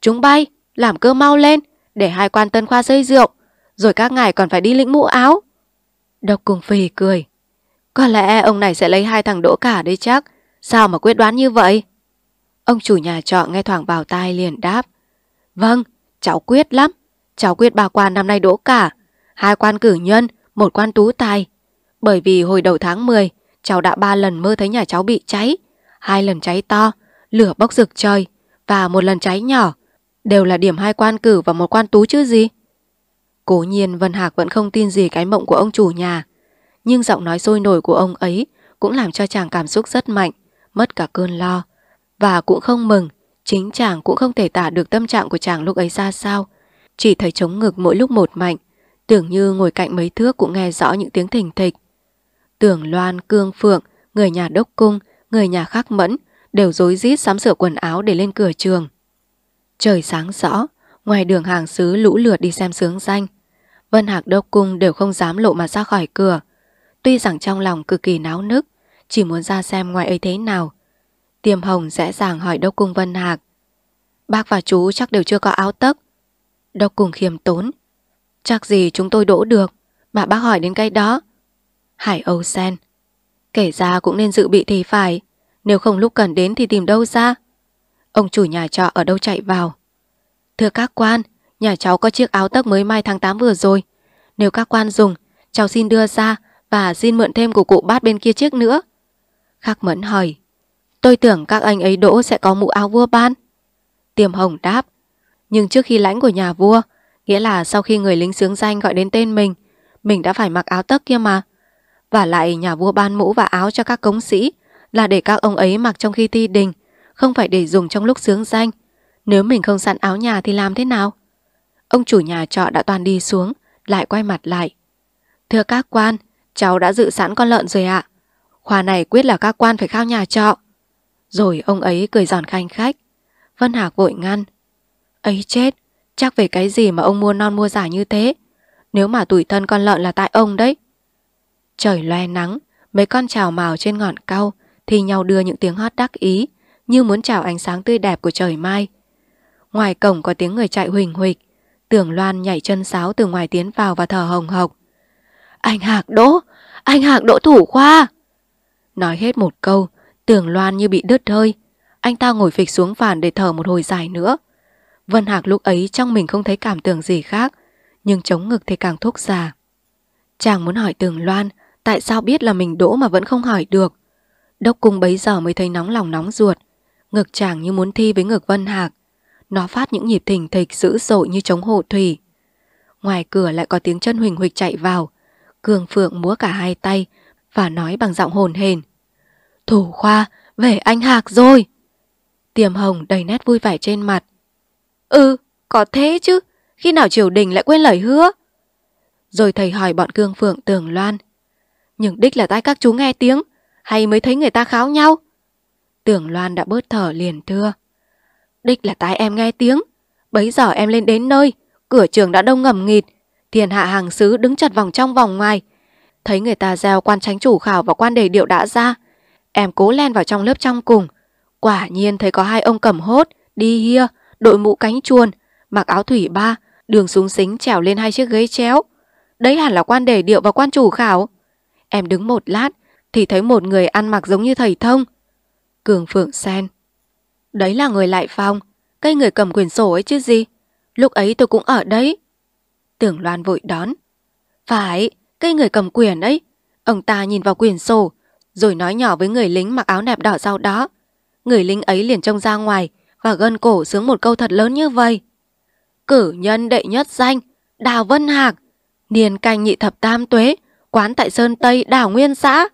Chúng bay, làm cơ mau lên, để hai quan tân khoa xây rượu, rồi các ngài còn phải đi lĩnh mũ áo. Độc cùng phì cười. Có lẽ ông này sẽ lấy hai thằng đỗ cả đấy chắc, sao mà quyết đoán như vậy? Ông chủ nhà trọ nghe thoảng vào tai liền đáp. Vâng, cháu quyết lắm, cháu quyết ba quan năm nay đỗ cả, hai quan cử nhân, một quan tú tài. Bởi vì hồi đầu tháng 10, cháu đã ba lần mơ thấy nhà cháu bị cháy, hai lần cháy to, lửa bốc rực trời và một lần cháy nhỏ, đều là điểm hai quan cử và một quan tú chứ gì. Cố nhiên Vân Hạc vẫn không tin gì cái mộng của ông chủ nhà, nhưng giọng nói sôi nổi của ông ấy cũng làm cho chàng cảm xúc rất mạnh, mất cả cơn lo. Và cũng không mừng, chính chàng cũng không thể tả được tâm trạng của chàng lúc ấy ra sao. Chỉ thấy chống ngực mỗi lúc một mạnh, tưởng như ngồi cạnh mấy thước cũng nghe rõ những tiếng thình thịch. Tưởng Loan, Cương Phượng, người nhà Đốc Cung, người nhà Khắc Mẫn đều rối rít sắm sửa quần áo để lên cửa trường. Trời sáng rõ, ngoài đường hàng xứ lũ lượt đi xem sướng danh. Vân Hạc Đốc Cung đều không dám lộ mặt ra khỏi cửa. Tuy rằng trong lòng cực kỳ náo nức, chỉ muốn ra xem ngoài ấy thế nào. Tiềm Hồng dễ dàng hỏi Đốc Cung Vân Hạc. Bác và chú chắc đều chưa có áo tấc. Đốc cùng khiêm tốn. Chắc gì chúng tôi đỗ được, mà bác hỏi đến cái đó. Hải Âu Sen. Kể ra cũng nên dự bị thì phải, nếu không lúc cần đến thì tìm đâu ra. Ông chủ nhà trọ ở đâu chạy vào. Thưa các quan, nhà cháu có chiếc áo tấc mới mai tháng 8 vừa rồi. Nếu các quan dùng, cháu xin đưa ra và xin mượn thêm của cụ bát bên kia chiếc nữa. Khắc mẫn hỏi, tôi tưởng các anh ấy đỗ sẽ có mũ áo vua ban. Tiềm hồng đáp, nhưng trước khi lãnh của nhà vua, nghĩa là sau khi người lính sướng danh gọi đến tên mình, mình đã phải mặc áo tấc kia mà. Và lại nhà vua ban mũ và áo cho các cống sĩ là để các ông ấy mặc trong khi thi đình, không phải để dùng trong lúc sướng danh. Nếu mình không sẵn áo nhà thì làm thế nào? Ông chủ nhà trọ đã toàn đi xuống, lại quay mặt lại. Thưa các quan, cháu đã dự sẵn con lợn rồi ạ. Khoa này quyết là các quan phải khao nhà trọ. Rồi ông ấy cười giòn khanh khách. Vân Hạc vội ngăn. Ấy chết, chắc về cái gì mà ông mua non mua giả như thế. Nếu mà tủi thân con lợn là tại ông đấy. Trời loe nắng, mấy con trào màu trên ngọn cau thì nhau đưa những tiếng hót đắc ý như muốn chào ánh sáng tươi đẹp của trời mai. Ngoài cổng có tiếng người chạy huỳnh huỳnh, Tưởng Loan nhảy chân sáo từ ngoài tiến vào và thở hồng hộc. Anh Hạc đỗ, anh Hạc đỗ thủ khoa. Nói hết một câu, Tưởng Loan như bị đứt hơi. Anh ta ngồi phịch xuống phản để thở một hồi dài nữa. Vân Hạc lúc ấy trong mình không thấy cảm tưởng gì khác, nhưng chống ngực thì càng thúc già. Chàng muốn hỏi Tường Loan tại sao biết là mình đỗ mà vẫn không hỏi được. Đốc cung bấy giờ mới thấy nóng lòng nóng ruột. Ngực chàng như muốn thi với ngực Vân Hạc. Nó phát những nhịp thình thịch dữ dội như chống hộ thủy. Ngoài cửa lại có tiếng chân huỳnh huỳnh chạy vào. Cường Phượng múa cả hai tay và nói bằng giọng hồn hền. Thủ khoa, về anh Hạc rồi. Tiềm hồng đầy nét vui vẻ trên mặt. Ừ, có thế chứ. Khi nào triều đình lại quên lời hứa? Rồi thầy hỏi bọn Cương Phượng Tường Loan. Nhưng đích là tai các chú nghe tiếng, hay mới thấy người ta kháo nhau? Tưởng Loan đã bớt thở liền thưa. Đích là tai em nghe tiếng. Bấy giờ em lên đến nơi, cửa trường đã đông ngầm nghịt. Thiên hạ hàng sứ đứng chặt vòng trong vòng ngoài. Thấy người ta gieo quan tránh chủ khảo và quan đề điệu đã ra. Em cố len vào trong lớp trong cùng. Quả nhiên thấy có hai ông cầm hốt, đi hia, đội mũ cánh chuồn, mặc áo thủy ba, đường súng xính trèo lên hai chiếc ghế chéo. Đấy hẳn là quan đề điệu và quan chủ khảo. Em đứng một lát thì thấy một người ăn mặc giống như thầy thông. Cường Phượng Sen. Đấy là người lại phong, cây người cầm quyền sổ ấy chứ gì. Lúc ấy tôi cũng ở đấy. Tưởng Loan vội đón. Phải, cây người cầm quyền ấy. Ông ta nhìn vào quyền sổ, rồi nói nhỏ với người lính mặc áo nẹp đỏ sau đó. Người lính ấy liền trông ra ngoài và gân cổ sướng một câu thật lớn như vậy. Cử nhân đệ nhất danh, Đào Vân Hạc, niên canh nhị thập tam tuế, quán tại Sơn Tây, đảo Nguyên xã.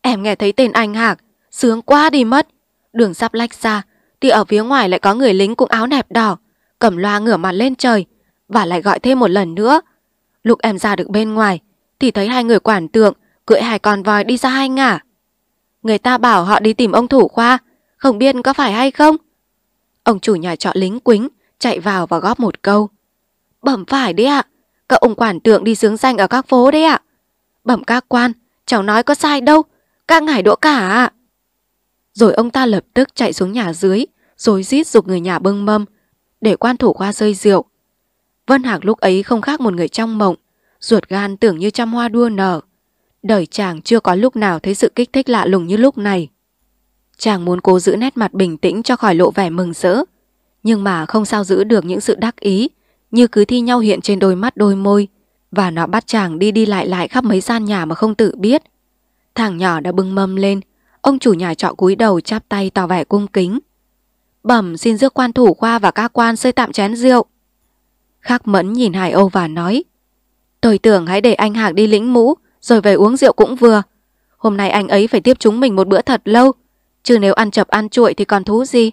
Em nghe thấy tên anh Hạc, sướng quá đi mất. Đường sắp lách ra, thì ở phía ngoài lại có người lính cũng áo nẹp đỏ, cầm loa ngửa mặt lên trời, và lại gọi thêm một lần nữa. Lúc em ra được bên ngoài, thì thấy hai người quản tượng cưỡi hai con voi đi ra hai ngả. Người ta bảo họ đi tìm ông thủ khoa, không biết có phải hay không? Ông chủ nhà trọ lính quính, chạy vào và góp một câu. Bẩm phải đấy ạ, các ông quản tượng đi sướng danh ở các phố đấy ạ. Bẩm các quan, cháu nói có sai đâu, các ngài đỗ cả ạ. Rồi ông ta lập tức chạy xuống nhà dưới, rồi rít dục người nhà bưng mâm, để quan thủ khoa rơi rượu. Vân Hạc lúc ấy không khác một người trong mộng, ruột gan tưởng như trăm hoa đua nở. Đời chàng chưa có lúc nào thấy sự kích thích lạ lùng như lúc này. Chàng muốn cố giữ nét mặt bình tĩnh cho khỏi lộ vẻ mừng rỡ, nhưng mà không sao giữ được những sự đắc ý, như cứ thi nhau hiện trên đôi mắt đôi môi, và nó bắt chàng đi đi lại lại khắp mấy gian nhà mà không tự biết. Thằng nhỏ đã bưng mâm lên, ông chủ nhà trọ cúi đầu chắp tay tỏ vẻ cung kính. Bẩm xin rước quan thủ khoa và các quan xơi tạm chén rượu. Khắc mẫn nhìn Hải Âu và nói Tôi tưởng hãy để anh Hạc đi lĩnh mũ Rồi về uống rượu cũng vừa Hôm nay anh ấy phải tiếp chúng mình một bữa thật lâu Chứ nếu ăn chập ăn chuội thì còn thú gì?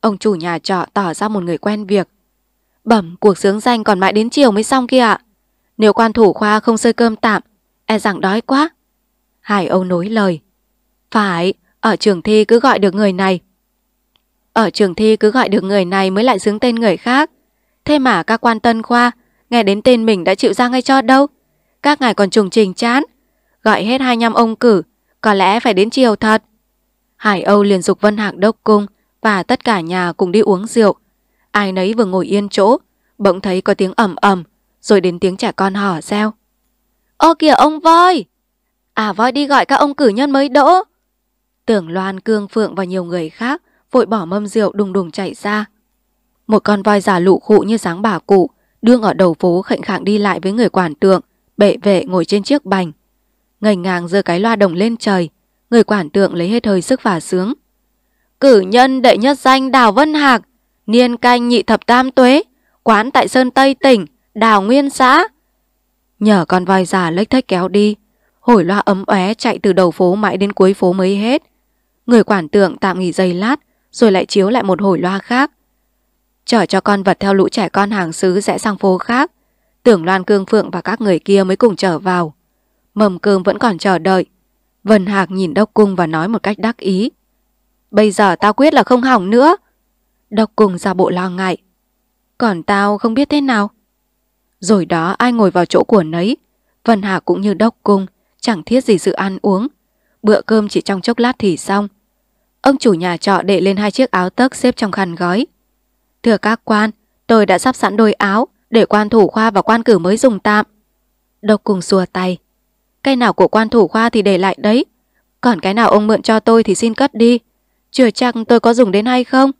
Ông chủ nhà trọ tỏ ra một người quen việc. Bẩm cuộc sướng danh còn mãi đến chiều mới xong kia ạ. Nếu quan thủ khoa không sơi cơm tạm E rằng đói quá. Hải Âu nối lời. Phải, ở trường thi cứ gọi được người này. Ở trường thi cứ gọi được người này mới lại xứng tên người khác. Thế mà các quan tân khoa Nghe đến tên mình đã chịu ra ngay cho đâu? Các ngài còn trùng trình chán. Gọi hết hai nhăm ông cử Có lẽ phải đến chiều thật. Hải Âu liền dục Vân Hạc đốc cung Và tất cả nhà cùng đi uống rượu. Ai nấy vừa ngồi yên chỗ Bỗng thấy có tiếng ầm ầm, Rồi đến tiếng trẻ con hò reo. Ô kìa ông voi! À voi đi gọi các ông cử nhân mới đỗ. Tưởng Loan, Cương, Phượng và nhiều người khác Vội bỏ mâm rượu đùng đùng chạy ra. Một con voi già lụ khụ như dáng bà cụ, đương ở đầu phố khệnh khạng đi lại với người quản tượng, bệ vệ ngồi trên chiếc bành. Ngành ngang giơ cái loa đồng lên trời, người quản tượng lấy hết hơi sức và sướng. Cử nhân đệ nhất danh Đào Vân Hạc, niên canh nhị thập tam tuế, quán tại Sơn Tây tỉnh, Đào Nguyên xã. Nhờ con voi già lếch thách kéo đi, hồi loa ấm óe chạy từ đầu phố mãi đến cuối phố mới hết. Người quản tượng tạm nghỉ giây lát, rồi lại chiếu lại một hồi loa khác chở cho con vật theo lũ trẻ con hàng xứ rẽ sang phố khác. Tưởng Loan Cương Phượng và các người kia mới cùng trở vào. Mầm cơm vẫn còn chờ đợi. Vân Hạc nhìn Đốc Cung và nói một cách đắc ý. Bây giờ tao quyết là không hỏng nữa. Đốc Cung ra bộ lo ngại. Còn tao không biết thế nào. Rồi đó ai ngồi vào chỗ của nấy. Vân Hạc cũng như Đốc Cung, chẳng thiết gì sự ăn uống. Bữa cơm chỉ trong chốc lát thì xong. Ông chủ nhà trọ đệ lên hai chiếc áo tấc xếp trong khăn gói. Thưa các quan, tôi đã sắp sẵn đôi áo để quan thủ khoa và quan cử mới dùng tạm. Độc cùng xua tay. Cái nào của quan thủ khoa thì để lại đấy. Còn cái nào ông mượn cho tôi thì xin cất đi. Chưa chắc tôi có dùng đến hay không?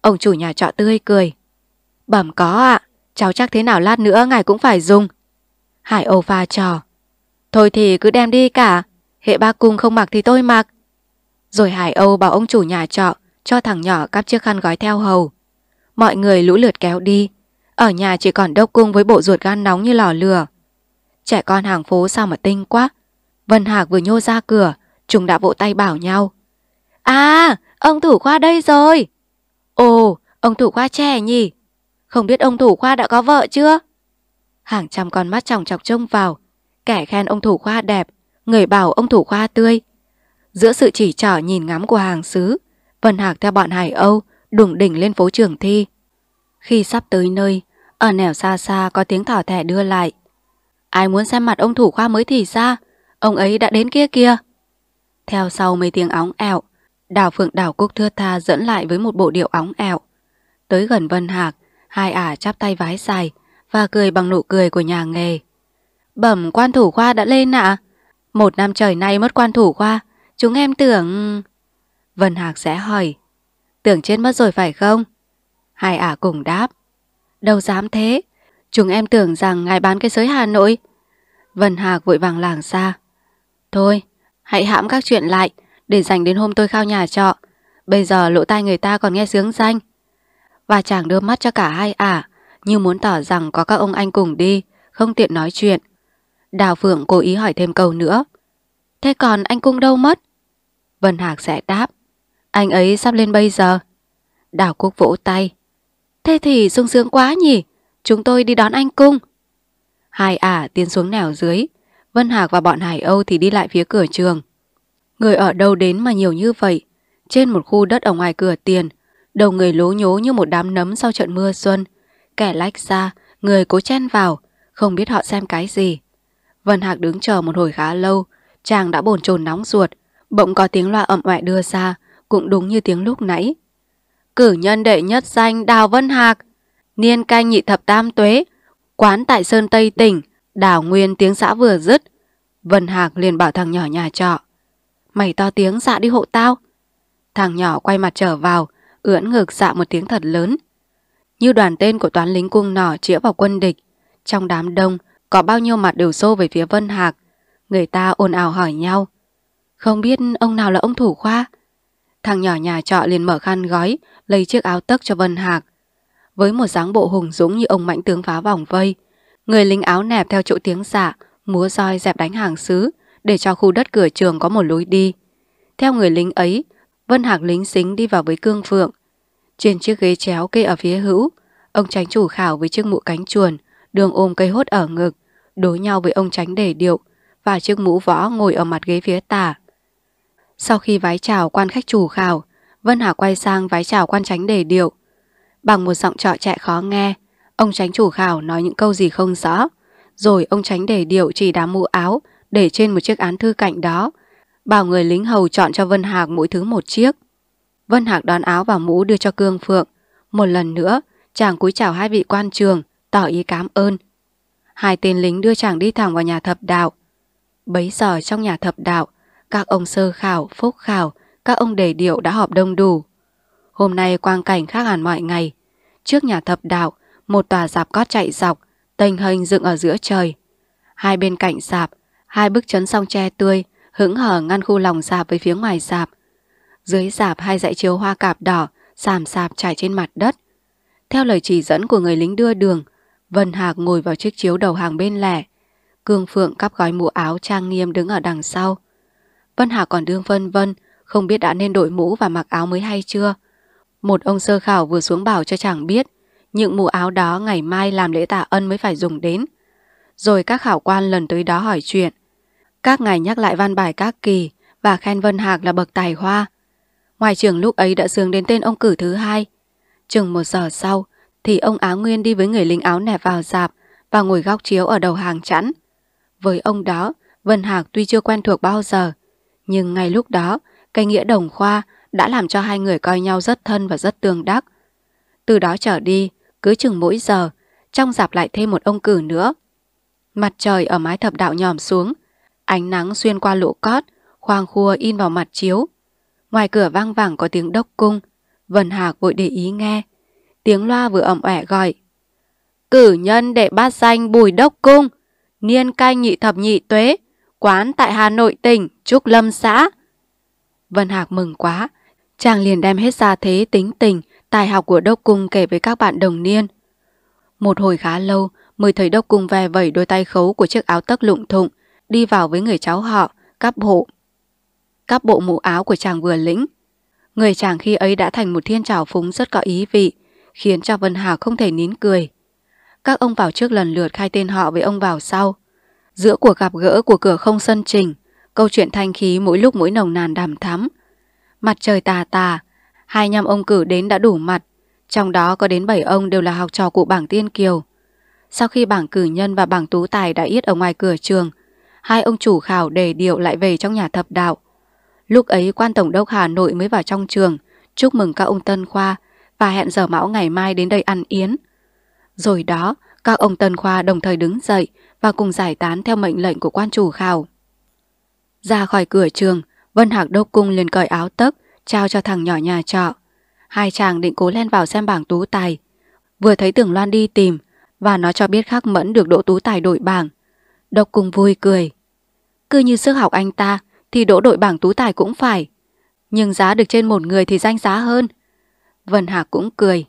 Ông chủ nhà trọ tươi cười. Bẩm có ạ, cháu chắc thế nào lát nữa ngài cũng phải dùng. Hải Âu pha trò. Thôi thì cứ đem đi cả, hệ ba cung không mặc thì tôi mặc. Rồi Hải Âu bảo ông chủ nhà trọ cho thằng nhỏ cắp chiếc khăn gói theo hầu. Mọi người lũ lượt kéo đi. Ở nhà chỉ còn đốc cung với bộ ruột gan nóng như lò lửa. Trẻ con hàng phố sao mà tinh quá. Vân Hạc vừa nhô ra cửa, chúng đã vỗ tay bảo nhau. À, ông thủ khoa đây rồi. Ồ, ông thủ khoa trẻ nhỉ? Không biết ông thủ khoa đã có vợ chưa? Hàng trăm con mắt chòng chọc trông vào. Kẻ khen ông thủ khoa đẹp, người bảo ông thủ khoa tươi. Giữa sự chỉ trỏ nhìn ngắm của hàng xứ, Vân Hạc theo bọn Hải Âu đủng đỉnh lên phố trường thi. Khi sắp tới nơi, ở nẻo xa xa có tiếng thỏ thẻ đưa lại. Ai muốn xem mặt ông thủ khoa mới thì ra, ông ấy đã đến kia kia. Theo sau mấy tiếng óng ẹo, đào phượng đào cúc thưa tha dẫn lại với một bộ điệu óng ẹo. Tới gần Vân Hạc, hai ả chắp tay vái dài và cười bằng nụ cười của nhà nghề. Bẩm quan thủ khoa đã lên ạ. Một năm trời nay mất quan thủ khoa, chúng em tưởng... Vân Hạc sẽ hỏi. Tưởng chết mất rồi phải không? Hai ả cùng đáp. Đâu dám thế. Chúng em tưởng rằng ngài bán cái giới Hà Nội. Vân Hạc vội vàng làng xa. Thôi, hãy hãm các chuyện lại để dành đến hôm tôi khao nhà trọ. Bây giờ lỗ tai người ta còn nghe sướng danh. Và chàng đưa mắt cho cả hai ả, như muốn tỏ rằng có các ông anh cùng đi, không tiện nói chuyện. Đào Phượng cố ý hỏi thêm câu nữa. Thế còn anh cung đâu mất? Vân Hạc sẽ đáp. Anh ấy sắp lên bây giờ. Đào Quốc vỗ tay. Thế thì sung sướng quá nhỉ, chúng tôi đi đón anh cung. Hai ả tiến xuống nẻo dưới, Vân Hạc và bọn Hải Âu thì đi lại phía cửa trường. Người ở đâu đến mà nhiều như vậy? Trên một khu đất ở ngoài cửa tiền, đầu người lố nhố như một đám nấm sau trận mưa xuân. Kẻ lách ra, người cố chen vào, không biết họ xem cái gì. Vân Hạc đứng chờ một hồi khá lâu, chàng đã bồn chồn nóng ruột, bỗng có tiếng loa ẩm oẹ đưa ra, cũng đúng như tiếng lúc nãy. Cử nhân đệ nhất danh Đào Vân Hạc, niên canh nhị thập tam tuế, quán tại Sơn Tây tỉnh, đảo nguyên tiếng xã vừa dứt. Vân Hạc liền bảo thằng nhỏ nhà trọ. Mày to tiếng xạ đi hộ tao. Thằng nhỏ quay mặt trở vào, ưỡn ngực xạ một tiếng thật lớn. Như đoàn tên của toán lính cung nỏ chĩa vào quân địch. Trong đám đông, có bao nhiêu mặt đều xô về phía Vân Hạc. Người ta ồn ào hỏi nhau. Không biết ông nào là ông thủ khoa? Thằng nhỏ nhà trọ liền mở khăn gói, lấy chiếc áo tấc cho Vân Hạc. Với một dáng bộ hùng dũng như ông mãnh tướng phá vòng vây, người lính áo nẹp theo chỗ tiếng xạ, múa roi dẹp đánh hàng xứ, để cho khu đất cửa trường có một lối đi. Theo người lính ấy, Vân Hạc lính xính đi vào với cương phượng. Trên chiếc ghế chéo kê ở phía hữu, ông tránh chủ khảo với chiếc mũ cánh chuồn, đường ôm cây hốt ở ngực, đối nhau với ông tránh để điệu, và chiếc mũ võ ngồi ở mặt ghế phía tả. Sau khi vái chào quan khách chủ khảo, Vân Hà quay sang vái chào quan tránh để điệu. Bằng một giọng trọ trẻ khó nghe, ông tránh chủ khảo nói những câu gì không rõ. Rồi ông tránh để điệu chỉ đám mũ áo để trên một chiếc án thư cạnh đó. Bảo người lính hầu chọn cho Vân Hạc mỗi thứ một chiếc. Vân Hạc đón áo và mũ đưa cho Cương Phượng. Một lần nữa, chàng cúi chào hai vị quan trường, tỏ ý cảm ơn. Hai tên lính đưa chàng đi thẳng vào nhà thập đạo. Bấy giờ trong nhà thập đạo, các ông sơ khảo, phúc khảo, các ông đề điệu đã họp đông đủ. Hôm nay quang cảnh khác hẳn mọi ngày. Trước nhà thập đạo, một tòa dạp cót chạy dọc, tênh hình dựng ở giữa trời. Hai bên cạnh dạp, hai bức chấn song tre tươi, hững hở ngăn khu lòng dạp với phía ngoài dạp. Dưới dạp hai dãy chiếu hoa cạp đỏ, sàm sạp trải trên mặt đất. Theo lời chỉ dẫn của người lính đưa đường, Vân Hạc ngồi vào chiếc chiếu đầu hàng bên lẻ. Cương Phượng cắp gói mũ áo trang nghiêm đứng ở đằng sau. Vân Hạc còn đương vân vân, không biết đã nên đội mũ và mặc áo mới hay chưa. Một ông sơ khảo vừa xuống bảo cho chàng biết, những mũ áo đó ngày mai làm lễ tạ ân mới phải dùng đến. Rồi các khảo quan lần tới đó hỏi chuyện. Các ngài nhắc lại văn bài các kỳ và khen Vân Hạc là bậc tài hoa. Ngoài trường lúc ấy đã sướng đến tên ông cử thứ hai. Chừng một giờ sau, thì ông Á Nguyên đi với người lính áo nẹp vào dạp và ngồi góc chiếu ở đầu hàng chẵn. Với ông đó, Vân Hạc tuy chưa quen thuộc bao giờ, nhưng ngay lúc đó, cái nghĩa đồng khoa đã làm cho hai người coi nhau rất thân và rất tương đắc. Từ đó trở đi, cứ chừng mỗi giờ, trong dạp lại thêm một ông cử nữa. Mặt trời ở mái thập đạo nhòm xuống, ánh nắng xuyên qua lỗ cót, khoang khua in vào mặt chiếu. Ngoài cửa vang vẳng có tiếng đốc cung, Vân Hạc vội để ý nghe. Tiếng loa vừa ẩm ẻ gọi. Cử nhân đệ bát danh bùi đốc cung, niên canh nhị thập nhị tuế, quán tại Hà Nội tỉnh, Trúc Lâm xã. Vân Hạc mừng quá, chàng liền đem hết ra thế tính tình, tài học của Đốc Cung kể với các bạn đồng niên. Một hồi khá lâu mới thấy Đốc Cung ve vẩy đôi tay khấu của chiếc áo tấc lụng thụng, đi vào với người cháu họ, cắp bộ. Cắp bộ mũ áo của chàng vừa lĩnh. Người chàng khi ấy đã thành một thiên trào phúng rất có ý vị, khiến cho Vân Hà không thể nín cười. Các ông vào trước lần lượt khai tên họ với ông vào sau. Giữa cuộc gặp gỡ của cửa không sân trình, câu chuyện thanh khí mỗi lúc mỗi nồng nàn đàm thắm. Mặt trời tà tà, hai nhăm ông cử đến đã đủ mặt, trong đó có đến bảy ông đều là học trò của bảng Tiên Kiều. Sau khi bảng cử nhân và bảng tú tài đã yết ở ngoài cửa trường, hai ông chủ khảo đề điệu lại về trong nhà thập đạo. Lúc ấy quan tổng đốc Hà Nội mới vào trong trường, chúc mừng các ông Tân Khoa và hẹn giờ mão ngày mai đến đây ăn yến. Rồi đó, các ông Tân Khoa đồng thời đứng dậy và cùng giải tán theo mệnh lệnh của quan chủ khảo. Ra khỏi cửa trường, Vân Hạc Đốc Cung liền cởi áo tấc, trao cho thằng nhỏ nhà trọ. Hai chàng định cố len vào xem bảng tú tài. Vừa thấy Tưởng Loan đi tìm, và nó cho biết khắc mẫn được đỗ tú tài đội bảng. Đốc Cung vui cười. Cứ như sức học anh ta, thì đỗ đội bảng tú tài cũng phải. Nhưng giá được trên một người thì danh giá hơn. Vân Hạc cũng cười.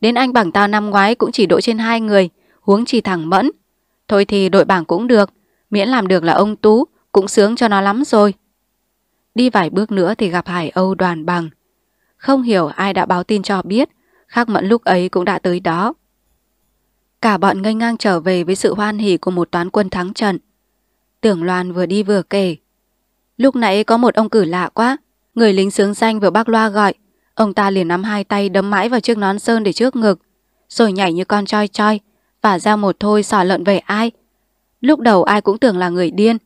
Đến anh bảng tao năm ngoái cũng chỉ đỗ trên hai người, huống chỉ thẳng mẫn. Thôi thì đội bảng cũng được, miễn làm được là ông Tú, cũng sướng cho nó lắm rồi. Đi vài bước nữa thì gặp Hải Âu đoàn bằng. Không hiểu ai đã báo tin cho biết, Khắc Mẫn lúc ấy cũng đã tới đó. Cả bọn ngây ngang trở về với sự hoan hỉ của một toán quân thắng trận. Tưởng Loan vừa đi vừa kể. Lúc nãy có một ông cử lạ quá, người lính sướng danh vừa bác loa gọi. Ông ta liền nắm hai tay đấm mãi vào chiếc nón sơn để trước ngực, rồi nhảy như con choi choi, và ra một thôi xỏ lợn về ai. Lúc đầu ai cũng tưởng là người điên,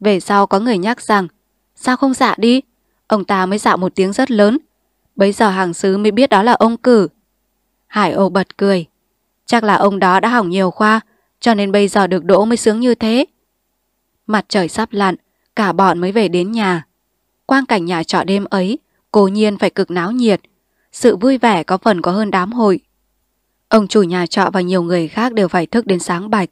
về sau có người nhắc rằng, sao không dạ đi? Ông ta mới dạo một tiếng rất lớn. bây giờ hàng xứ mới biết đó là ông cử. Hải Âu bật cười. Chắc là ông đó đã hỏng nhiều khoa, cho nên bây giờ được đỗ mới sướng như thế. Mặt trời sắp lặn, cả bọn mới về đến nhà. Quang cảnh nhà trọ đêm ấy, cố nhiên phải cực náo nhiệt. Sự vui vẻ có phần có hơn đám hội. Ông chủ nhà trọ và nhiều người khác đều phải thức đến sáng bạch.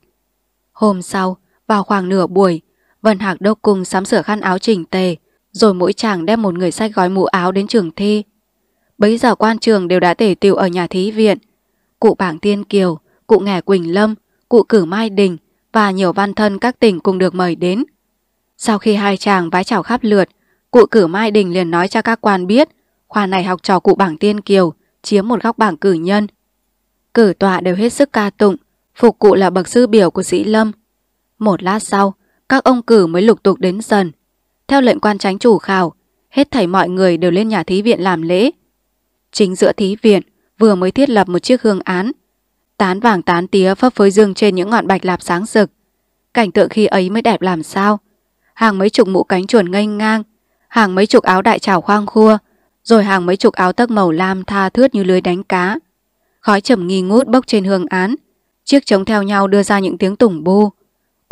Hôm sau, vào khoảng nửa buổi, Vân Hạc Đốc cùng sắm sửa khăn áo chỉnh tề, rồi mỗi chàng đem một người sách gói mũ áo đến trường thi. Bấy giờ quan trường đều đã tể tiệu ở nhà thí viện. Cụ Bảng Tiên Kiều, cụ Nghè Quỳnh Lâm, cụ Cử Mai Đình và nhiều văn thân các tỉnh cùng được mời đến. Sau khi hai chàng vái chào khắp lượt, cụ Cử Mai Đình liền nói cho các quan biết khoa này học trò cụ Bảng Tiên Kiều chiếm một góc bảng cử nhân. Cử tọa đều hết sức ca tụng, phục cụ là bậc sư biểu của sĩ Lâm. Một lát sau, các ông cử mới lục tục đến dần. Theo lệnh quan tránh chủ khảo, hết thảy mọi người đều lên nhà thí viện làm lễ. Chính giữa thí viện vừa mới thiết lập một chiếc hương án. Tán vàng tán tía phấp phới dương trên những ngọn bạch lạp sáng rực. Cảnh tượng khi ấy mới đẹp làm sao. Hàng mấy chục mũ cánh chuồn nghênh ngang, hàng mấy chục áo đại trào khoang khua, rồi hàng mấy chục áo tấc màu lam tha thướt như lưới đánh cá. Khói trầm nghi ngút bốc trên hương án, chiếc trống theo nhau đưa ra những tiếng tủng bu.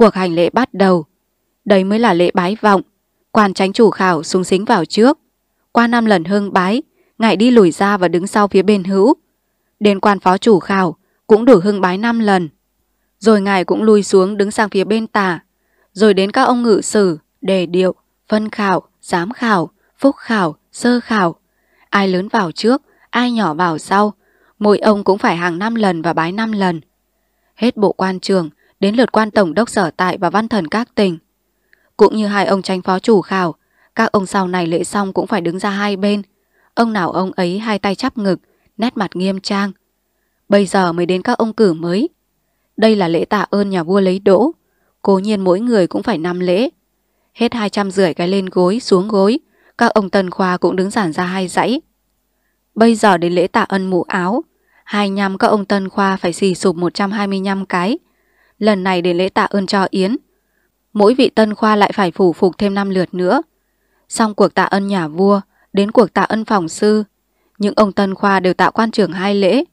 Cuộc hành lễ bắt đầu. Đấy mới là lễ bái vọng. Quan tránh chủ khảo xuống xính vào trước. Qua năm lần hưng bái, ngài đi lùi ra và đứng sau phía bên hữu. Đến quan phó chủ khảo cũng đủ hưng bái năm lần. Rồi ngài cũng lùi xuống đứng sang phía bên tả. Rồi đến các ông ngự sử, đề điệu, phân khảo, giám khảo, phúc khảo, sơ khảo. Ai lớn vào trước, ai nhỏ vào sau. Mỗi ông cũng phải hàng năm lần và bái năm lần. Hết bộ quan trường, đến lượt quan tổng đốc sở tại và văn thần các tỉnh. Cũng như hai ông tranh phó chủ khảo, các ông sau này lễ xong cũng phải đứng ra hai bên. Ông nào ông ấy hai tay chắp ngực, nét mặt nghiêm trang. Bây giờ mới đến các ông cử mới. Đây là lễ tạ ơn nhà vua lấy đỗ. Cố nhiên mỗi người cũng phải năm lễ. Hết hai trăm rưỡi cái lên gối, xuống gối. Các ông tân khoa cũng đứng giản ra hai dãy. Bây giờ đến lễ tạ ân mũ áo. Hai nhăm các ông tân khoa phải xì sụp 125 cái. Lần này đến lễ tạ ơn cho Yến. Mỗi vị tân khoa lại phải phủ phục thêm năm lượt nữa. Xong cuộc tạ ân nhà vua, đến cuộc tạ ân phòng sư. Những ông tân khoa đều tạ quan trưởng hai lễ.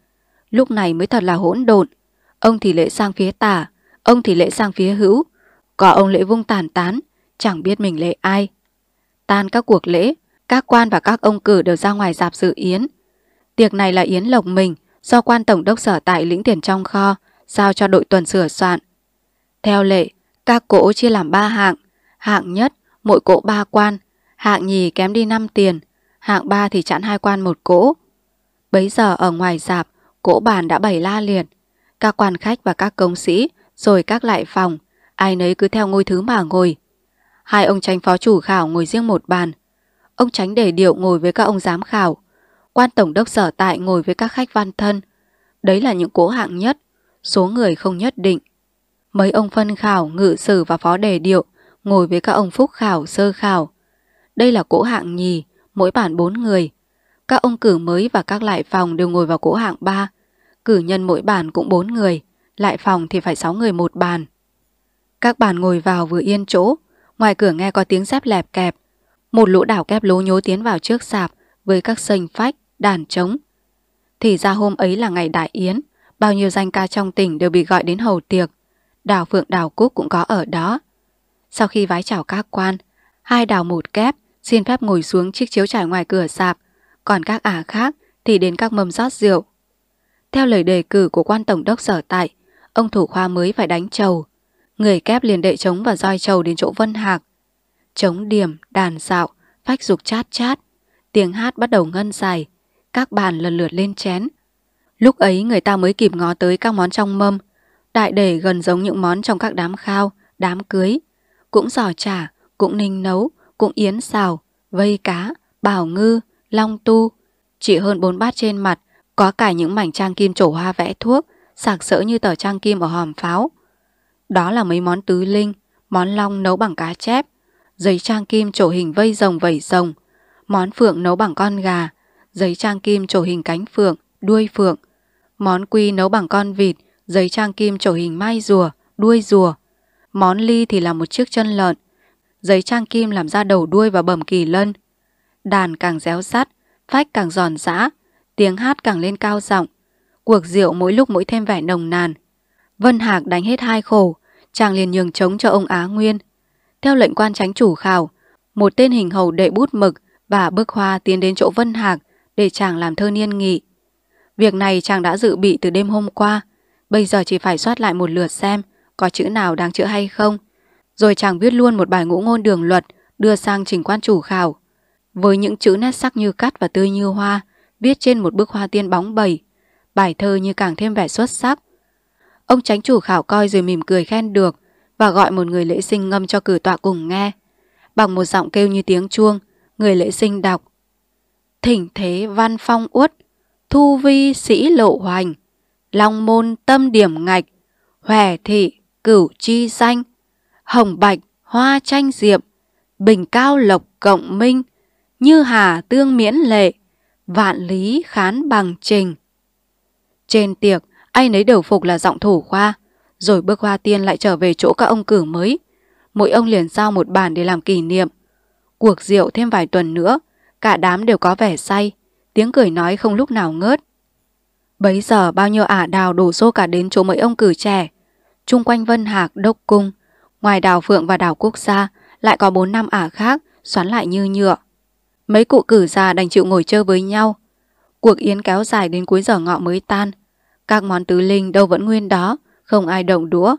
Lúc này mới thật là hỗn độn. Ông thì lễ sang phía tả, ông thì lễ sang phía hữu. Có ông lễ vung tàn tán, chẳng biết mình lễ ai. Tan các cuộc lễ, các quan và các ông cử đều ra ngoài dạp dự yến. Tiệc này là yến lộc mình, do quan tổng đốc sở tại lĩnh tiền trong kho, giao cho đội tuần sửa soạn. Theo lệ, các cỗ chia làm ba hạng. Hạng nhất, mỗi cỗ ba quan. Hạng nhì kém đi 5 tiền. Hạng ba thì chẵn hai quan một cỗ. Bấy giờ ở ngoài dạp, cỗ bàn đã bày la liệt. Các quan khách và các công sĩ, rồi các lại phòng, ai nấy cứ theo ngôi thứ mà ngồi. Hai ông tránh phó chủ khảo ngồi riêng một bàn. Ông tránh để điệu ngồi với các ông giám khảo. Quan tổng đốc sở tại ngồi với các khách văn thân. Đấy là những cỗ hạng nhất, số người không nhất định. Mấy ông phân khảo, ngự sử và phó đề điệu ngồi với các ông phúc khảo, sơ khảo. Đây là cỗ hạng nhì, mỗi bản 4 người. Các ông cử mới và các lại phòng đều ngồi vào cỗ hạng 3. Cử nhân mỗi bản cũng 4 người, lại phòng thì phải 6 người một bàn. Các bàn ngồi vào vừa yên chỗ, ngoài cửa nghe có tiếng dép lẹp kẹp. Một lũ đảo kép lố nhố tiến vào trước sạp với các sênh phách, đàn trống. Thì ra hôm ấy là ngày đại yến, bao nhiêu danh ca trong tỉnh đều bị gọi đến hầu tiệc. Đào Phượng Đào Cúc cũng có ở đó. Sau khi vái chào các quan, hai đào một kép xin phép ngồi xuống chiếc chiếu trải ngoài cửa sạp, còn các ả khác thì đến các mâm rót rượu. Theo lời đề cử của quan tổng đốc sở tại, ông thủ khoa mới phải đánh trầu. Người kép liền đệ trống và roi trầu đến chỗ Vân Hạc. Trống điểm, đàn dạo, phách dục chát chát. Tiếng hát bắt đầu ngân dài, các bàn lần lượt lên chén. Lúc ấy người ta mới kịp ngó tới các món trong mâm, đại để gần giống những món trong các đám khao, đám cưới. Cũng giò chả, cũng ninh nấu, cũng yến xào, vây cá, bảo ngư, long tu. Chỉ hơn bốn bát trên mặt, có cả những mảnh trang kim trổ hoa vẽ thuốc, sạc sỡ như tờ trang kim ở hòm pháo. Đó là mấy món tứ linh, món long nấu bằng cá chép, giấy trang kim trổ hình vây rồng vẩy rồng, món phượng nấu bằng con gà, giấy trang kim trổ hình cánh phượng, đuôi phượng, món quy nấu bằng con vịt, giấy trang kim trổ hình mai rùa, đuôi rùa, món ly thì là một chiếc chân lợn, giấy trang kim làm ra đầu đuôi và bầm kỳ lân. Đàn càng réo sắt, phách càng giòn giã, tiếng hát càng lên cao giọng. Cuộc rượu mỗi lúc mỗi thêm vẻ nồng nàn. Vân Hạc đánh hết hai khổ, chàng liền nhường trống cho ông Á Nguyên. Theo lệnh quan tránh chủ khảo, một tên hình hầu đệ bút mực và bức hoa tiến đến chỗ Vân Hạc để chàng làm thơ niên nghị. Việc này chàng đã dự bị từ đêm hôm qua, bây giờ chỉ phải soát lại một lượt xem có chữ nào đáng chữa hay không. Rồi chàng viết luôn một bài ngũ ngôn đường luật đưa sang trình quan chủ khảo. Với những chữ nét sắc như cắt và tươi như hoa, viết trên một bức hoa tiên bóng bẩy, bài thơ như càng thêm vẻ xuất sắc. Ông tránh chủ khảo coi rồi mỉm cười khen được và gọi một người lễ sinh ngâm cho cử tọa cùng nghe. Bằng một giọng kêu như tiếng chuông, người lễ sinh đọc. Thỉnh thế văn phong uất, thu vi sĩ lộ hoành, long môn tâm điểm ngạch, hòe thị cửu chi danh, hồng bạch hoa tranh diệp, bình cao lộc cộng minh, như hà tương miễn lệ, vạn lý khán bằng trình. Trên tiệc, ai nấy đều phục là giọng thủ khoa, rồi bước hoa tiên lại trở về chỗ các ông cử mới. Mỗi ông liền giao một bàn để làm kỷ niệm. Cuộc rượu thêm vài tuần nữa, cả đám đều có vẻ say, tiếng cười nói không lúc nào ngớt. Bấy giờ bao nhiêu ả đào đổ xô cả đến chỗ mấy ông cử trẻ. Trung quanh Vân Hạc, Đốc Cung, ngoài đào Phượng và đào Quốc gia, lại có bốn năm ả khác xoắn lại như nhựa. Mấy cụ cử già đành chịu ngồi chơi với nhau. Cuộc yến kéo dài đến cuối giờ ngọ mới tan. Các món tứ linh đâu vẫn nguyên đó, không ai động đũa.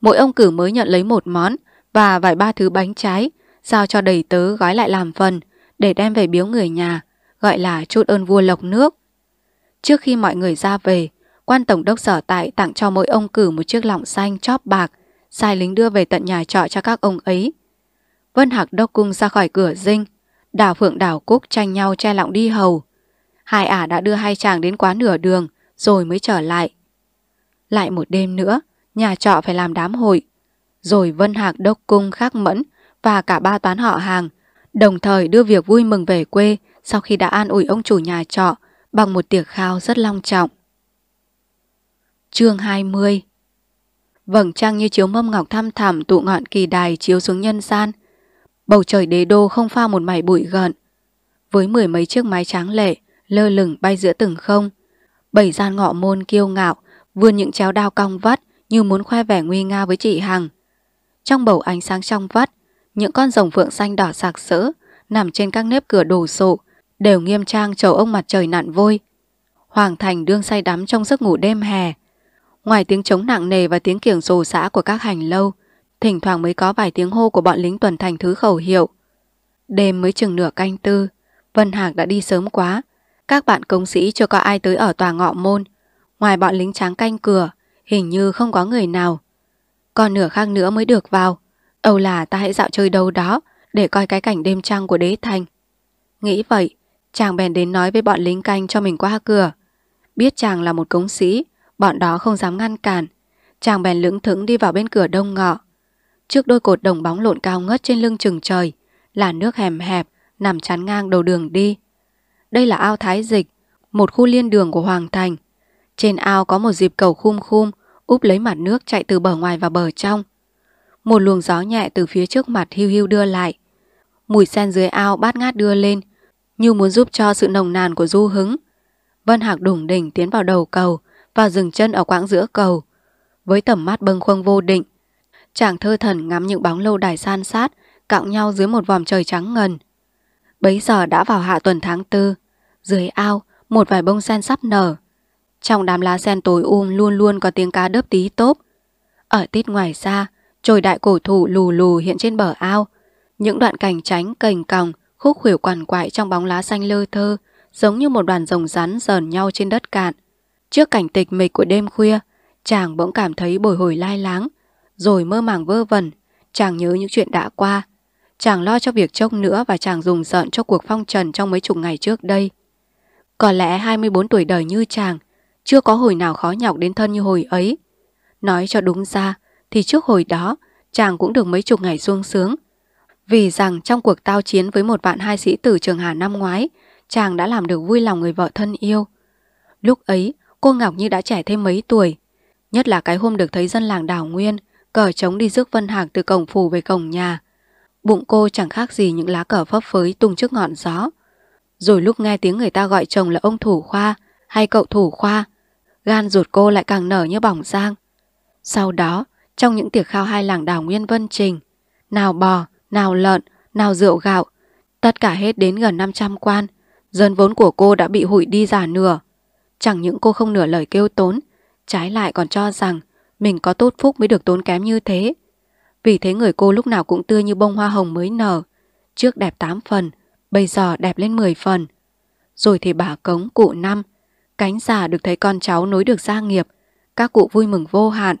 Mỗi ông cử mới nhận lấy một món và vài ba thứ bánh trái, giao cho đầy tớ gói lại làm phần để đem về biếu người nhà, gọi là chút ơn vua lộc nước. Trước khi mọi người ra về, quan tổng đốc sở tại tặng cho mỗi ông cử một chiếc lọng xanh chóp bạc, sai lính đưa về tận nhà trọ cho các ông ấy. Vân Hạc đốc cung ra khỏi cửa dinh, đảo Phượng đảo Cúc tranh nhau che lọng đi hầu. Hai ả đã đưa hai chàng đến quá nửa đường, rồi mới trở lại. Lại một đêm nữa, nhà trọ phải làm đám hội. Rồi Vân Hạc đốc cung khắc mẫn và cả ba toán họ hàng, đồng thời đưa việc vui mừng về quê sau khi đã an ủi ông chủ nhà trọ bằng một tiệc khao rất long trọng. Chương 20 Vầng trăng như chiếu mâm ngọc thăm thẳm tụ ngọn kỳ đài chiếu xuống nhân gian. Bầu trời đế đô không pha một mảy bụi gợn. Với mười mấy chiếc mái tráng lệ, lơ lửng bay giữa từng không. Bảy gian ngọ môn kiêu ngạo, vươn những chéo đao cong vắt như muốn khoe vẻ nguy nga với chị Hằng. Trong bầu ánh sáng trong vắt, những con rồng phượng xanh đỏ sạc sỡ nằm trên các nếp cửa đồ sộ, đều nghiêm trang chầu ông mặt trời nặn vôi. Hoàng thành đương say đắm trong giấc ngủ đêm hè. Ngoài tiếng trống nặng nề và tiếng kiểng rồ xã của các hành lâu, thỉnh thoảng mới có vài tiếng hô của bọn lính tuần thành thứ khẩu hiệu. Đêm mới chừng nửa canh tư, Vân Hạc đã đi sớm quá. Các bạn công sĩ chưa có ai tới ở tòa ngọ môn. Ngoài bọn lính tráng canh cửa, hình như không có người nào. Còn nửa khang nữa mới được vào. Âu là ta hãy dạo chơi đâu đó để coi cái cảnh đêm trăng của đế thành. Nghĩ vậy, chàng bèn đến nói với bọn lính canh cho mình qua cửa. Biết chàng là một cống sĩ, bọn đó không dám ngăn cản. Chàng bèn lững thững đi vào bên cửa đông ngọ. Trước đôi cột đồng bóng lộn cao ngất trên lưng chừng trời là nước hẻm hẹp nằm chắn ngang đầu đường đi. Đây là ao Thái Dịch, một khu liên đường của Hoàng Thành. Trên ao có một dịp cầu khum khum úp lấy mặt nước chạy từ bờ ngoài vào bờ trong. Một luồng gió nhẹ từ phía trước mặt hưu hưu đưa lại. Mùi sen dưới ao bát ngát đưa lên, như muốn giúp cho sự nồng nàn của du hứng. Vân Hạc đủng đỉnh tiến vào đầu cầu và dừng chân ở quãng giữa cầu. Với tầm mắt bâng khuâng vô định, chàng thơ thần ngắm những bóng lâu đài san sát cạo nhau dưới một vòm trời trắng ngần. Bấy giờ đã vào hạ tuần tháng tư, dưới ao một vài bông sen sắp nở. Trong đám lá sen tối um luôn luôn có tiếng cá đớp tí tốp. Ở tít ngoài xa, trồi đại cổ thụ lù lù hiện trên bờ ao. Những đoạn cành tránh cành còng, khúc khuỷu quằn quại trong bóng lá xanh lơ thơ, giống như một đoàn rồng rắn dờn nhau trên đất cạn. Trước cảnh tịch mịch của đêm khuya, chàng bỗng cảm thấy bồi hồi lai láng, rồi mơ màng vơ vẩn, chàng nhớ những chuyện đã qua. Chàng lo cho việc trông nữa và chàng dùng giận cho cuộc phong trần trong mấy chục ngày trước đây. Có lẽ 24 tuổi đời như chàng, chưa có hồi nào khó nhọc đến thân như hồi ấy. Nói cho đúng ra, thì trước hồi đó, chàng cũng được mấy chục ngày sung sướng. Vì rằng trong cuộc tao chiến với một bạn hai sĩ tử trường Hà năm ngoái, chàng đã làm được vui lòng người vợ thân yêu. Lúc ấy, cô Ngọc như đã trẻ thêm mấy tuổi. Nhất là cái hôm được thấy dân làng đảo Nguyên, cờ trống đi rước Vân Hạc từ cổng phủ về cổng nhà. Bụng cô chẳng khác gì những lá cờ phấp phới tung trước ngọn gió. Rồi lúc nghe tiếng người ta gọi chồng là ông thủ khoa hay cậu thủ khoa, gan ruột cô lại càng nở như bỏng giang. Sau đó, trong những tiệc khao hai làng đảo Nguyên Vân Trình, nào bò, nào lợn, nào rượu gạo, tất cả hết đến gần 500 quan, dân vốn của cô đã bị hủy đi giả nửa. Chẳng những cô không nửa lời kêu tốn, trái lại còn cho rằng mình có tốt phúc mới được tốn kém như thế. Vì thế người cô lúc nào cũng tươi như bông hoa hồng mới nở, trước đẹp 8 phần, bây giờ đẹp lên 10 phần. Rồi thì bà cống cụ năm, cánh già được thấy con cháu nối được gia nghiệp, các cụ vui mừng vô hạn.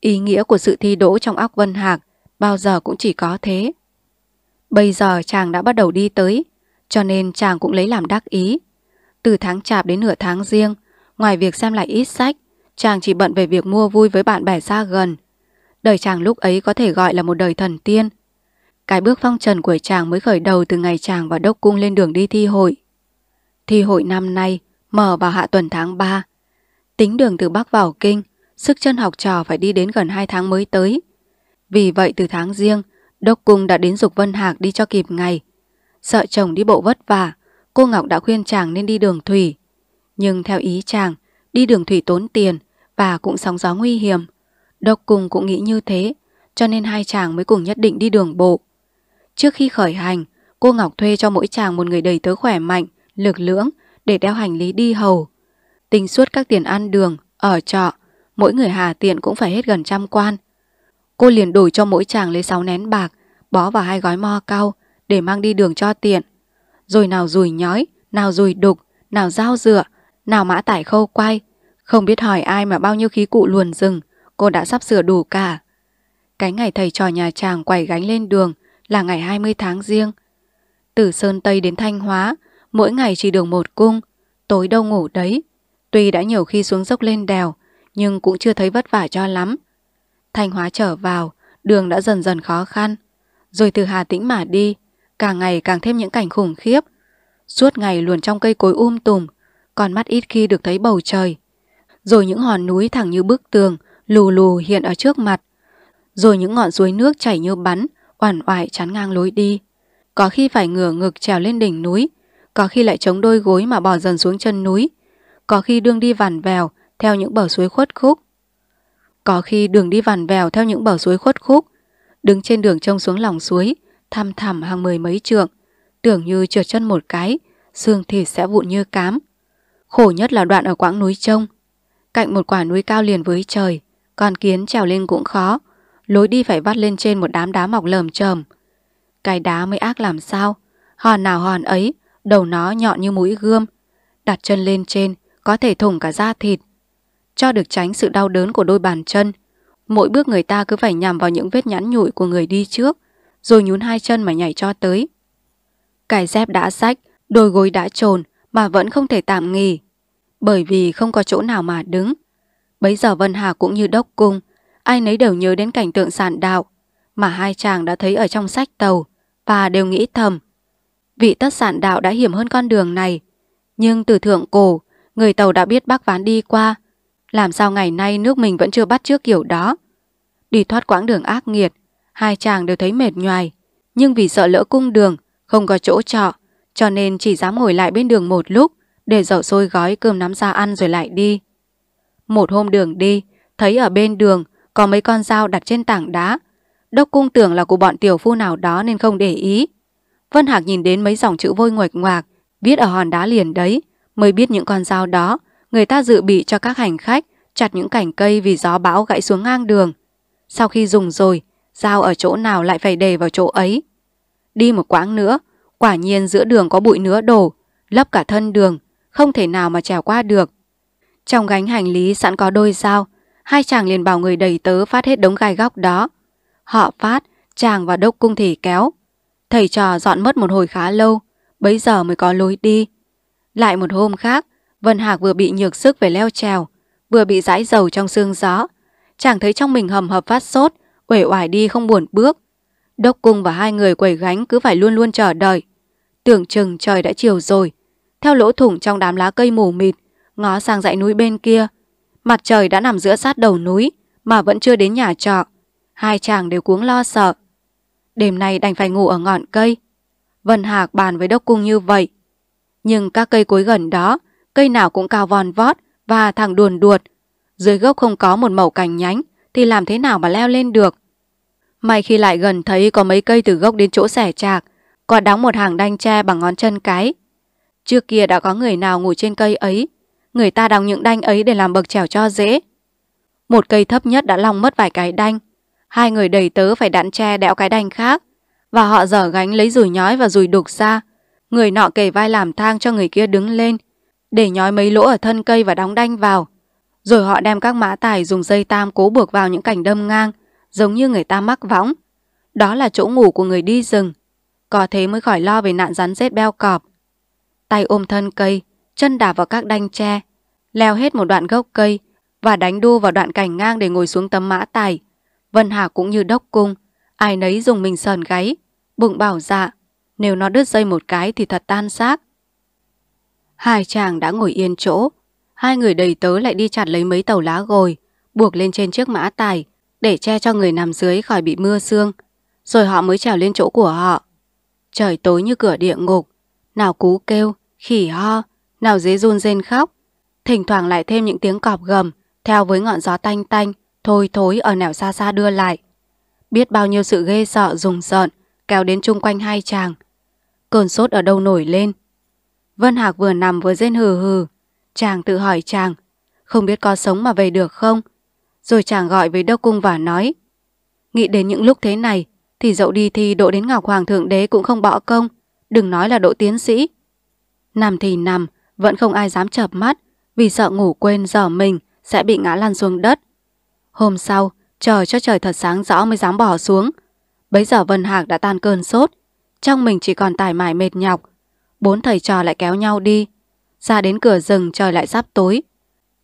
Ý nghĩa của sự thi đỗ trong óc Vân Hạc bao giờ cũng chỉ có thế. Bây giờ chàng đã bắt đầu đi tới, cho nên chàng cũng lấy làm đắc ý. Từ tháng chạp đến nửa tháng riêng, ngoài việc xem lại ít sách, chàng chỉ bận về việc mua vui với bạn bè xa gần. Đời chàng lúc ấy có thể gọi là một đời thần tiên. Cái bước phong trần của chàng mới khởi đầu từ ngày chàng và đốc cung lên đường đi thi hội. Thi hội năm nay mở vào hạ tuần tháng 3. Tính đường từ Bắc vào Kinh, sức chân học trò phải đi đến gần 2 tháng mới tới. Vì vậy từ tháng riêng, Đốc Cung đã đến dục Vân Hạc đi cho kịp ngày. Sợ chồng đi bộ vất vả, cô Ngọc đã khuyên chàng nên đi đường thủy. Nhưng theo ý chàng, đi đường thủy tốn tiền và cũng sóng gió nguy hiểm. Đốc Cung cũng nghĩ như thế, cho nên hai chàng mới cùng nhất định đi đường bộ. Trước khi khởi hành, cô Ngọc thuê cho mỗi chàng một người đầy tớ khỏe mạnh, lực lưỡng để đeo hành lý đi hầu. Tính suốt các tiền ăn đường, ở trọ, mỗi người hà tiện cũng phải hết gần trăm quan. Cô liền đổi cho mỗi chàng lấy 6 nén bạc, bó vào hai gói mo cao để mang đi đường cho tiện. Rồi nào rùi nhói, nào rùi đục, nào dao dựa, nào mã tải khâu quay. Không biết hỏi ai mà bao nhiêu khí cụ luồn rừng, cô đã sắp sửa đủ cả. Cái ngày thầy trò nhà chàng quẩy gánh lên đường là ngày 20 tháng riêng. Từ Sơn Tây đến Thanh Hóa, mỗi ngày chỉ đường một cung, tối đâu ngủ đấy. Tuy đã nhiều khi xuống dốc lên đèo, nhưng cũng chưa thấy vất vả cho lắm. Thanh Hóa trở vào, đường đã dần dần khó khăn. Rồi từ Hà Tĩnh mà đi, càng ngày càng thêm những cảnh khủng khiếp. Suốt ngày luồn trong cây cối um tùm, còn mắt ít khi được thấy bầu trời. Rồi những hòn núi thẳng như bức tường, lù lù hiện ở trước mặt. Rồi những ngọn suối nước chảy như bắn, oản oải chắn ngang lối đi. Có khi phải ngửa ngực trèo lên đỉnh núi, có khi lại chống đôi gối mà bò dần xuống chân núi, có khi đương đi vằn vèo theo những bờ suối khuất khúc. Có khi đường đi vằn vèo theo những bờ suối khuất khúc, đứng trên đường trông xuống lòng suối, thăm thẳm hàng mười mấy trượng, tưởng như trượt chân một cái, xương thịt sẽ vụn như cám. Khổ nhất là đoạn ở quãng núi trông. Cạnh một quả núi cao liền với trời, con kiến trèo lên cũng khó, lối đi phải vắt lên trên một đám đá mọc lởm chởm. Cái đá mới ác làm sao, hòn nào hòn ấy, đầu nó nhọn như mũi gươm. Đặt chân lên trên, có thể thủng cả da thịt. Cho được tránh sự đau đớn của đôi bàn chân, mỗi bước người ta cứ phải nhằm vào những vết nhẵn nhụi của người đi trước, rồi nhún hai chân mà nhảy cho tới. Cải dép đã rách, đôi gối đã trồn mà vẫn không thể tạm nghỉ, bởi vì không có chỗ nào mà đứng. Bấy giờ Vân Hà cũng như đốc cung, ai nấy đều nhớ đến cảnh tượng sạn đạo mà hai chàng đã thấy ở trong sách tàu và đều nghĩ thầm. Vị tất sạn đạo đã hiểm hơn con đường này, nhưng từ thượng cổ, người tàu đã biết bác ván đi qua, làm sao ngày nay nước mình vẫn chưa bắt trước kiểu đó. Đi thoát quãng đường ác nghiệt, hai chàng đều thấy mệt nhoài, nhưng vì sợ lỡ cung đường, không có chỗ trọ, cho nên chỉ dám ngồi lại bên đường một lúc để dậu sôi gói cơm nắm ra ăn rồi lại đi. Một hôm đường đi, thấy ở bên đường có mấy con dao đặt trên tảng đá. Đốc cung tưởng là của bọn tiểu phu nào đó nên không để ý. Vân Hạc nhìn đến mấy dòng chữ vôi ngoạch ngoạc, viết ở hòn đá liền đấy, mới biết những con dao đó, người ta dự bị cho các hành khách chặt những cành cây vì gió bão gãy xuống ngang đường. Sau khi dùng rồi, dao ở chỗ nào lại phải để vào chỗ ấy. Đi một quãng nữa, quả nhiên giữa đường có bụi nứa đổ, lấp cả thân đường, không thể nào mà trèo qua được. Trong gánh hành lý sẵn có đôi dao, hai chàng liền bảo người đầy tớ phát hết đống gai góc đó. Họ phát, chàng và đốc cung thì kéo. Thầy trò dọn mất một hồi khá lâu, bấy giờ mới có lối đi. Lại một hôm khác, Vân Hạc vừa bị nhược sức về leo trèo, vừa bị dãi dầu trong xương gió. Chàng thấy trong mình hầm hập phát sốt, uể oải đi không buồn bước. Đốc cung và hai người quẩy gánh cứ phải luôn luôn chờ đợi. Tưởng chừng trời đã chiều rồi. Theo lỗ thủng trong đám lá cây mù mịt, ngó sang dãy núi bên kia. Mặt trời đã nằm giữa sát đầu núi, mà vẫn chưa đến nhà trọ. Hai chàng đều cuống lo sợ. Đêm nay đành phải ngủ ở ngọn cây. Vân Hạc bàn với Đốc Cung như vậy. Nhưng các cây cối gần đó, cây nào cũng cao vòn vót và thẳng đuồn đuột. Dưới gốc không có một mẩu cành nhánh, thì làm thế nào mà leo lên được. May khi lại gần thấy có mấy cây từ gốc đến chỗ xẻ chạc, còn đóng một hàng đanh tre bằng ngón chân cái. Trước kia đã có người nào ngủ trên cây ấy, người ta đóng những đanh ấy để làm bậc trèo cho dễ. Một cây thấp nhất đã long mất vài cái đanh, hai người đầy tớ phải đạn tre đẽo cái đanh khác, và họ dở gánh lấy rùi nhói và rùi đục ra. Người nọ kề vai làm thang cho người kia đứng lên, để nhói mấy lỗ ở thân cây và đóng đanh vào. Rồi họ đem các mã tải dùng dây tam cố buộc vào những cành đâm ngang, giống như người ta mắc võng. Đó là chỗ ngủ của người đi rừng. Có thế mới khỏi lo về nạn rắn rết beo cọp. Tay ôm thân cây, chân đạp vào các đanh tre, leo hết một đoạn gốc cây và đánh đu vào đoạn cành ngang để ngồi xuống tấm mã tải. Vân Hà cũng như đốc cung, ai nấy dùng mình sờn gáy, bụng bảo dạ, nếu nó đứt dây một cái thì thật tan xác. Hai chàng đã ngồi yên chỗ, hai người đầy tớ lại đi chặt lấy mấy tàu lá gồi, buộc lên trên chiếc mã tài để che cho người nằm dưới khỏi bị mưa sương, rồi họ mới trèo lên chỗ của họ. Trời tối như cửa địa ngục, nào cú kêu, khỉ ho, nào dế run rên khóc, thỉnh thoảng lại thêm những tiếng cọp gầm theo với ngọn gió tanh tanh, thôi thối ở nẻo xa xa đưa lại. Biết bao nhiêu sự ghê sợ rùng rợn kéo đến chung quanh hai chàng. Cơn sốt ở đâu nổi lên. Vân Hạc vừa nằm vừa rên hừ hừ, chàng tự hỏi chàng, không biết có sống mà về được không? Rồi chàng gọi với Đốc Cung và nói, nghĩ đến những lúc thế này, thì dẫu đi thi độ đến Ngọc Hoàng Thượng Đế cũng không bỏ công, đừng nói là độ tiến sĩ. Nằm thì nằm, vẫn không ai dám chợp mắt, vì sợ ngủ quên giờ mình sẽ bị ngã lăn xuống đất. Hôm sau, chờ cho trời thật sáng rõ mới dám bỏ xuống. Bấy giờ Vân Hạc đã tan cơn sốt, trong mình chỉ còn tải mải mệt nhọc. Bốn thầy trò lại kéo nhau đi. Ra đến cửa rừng trời lại sắp tối.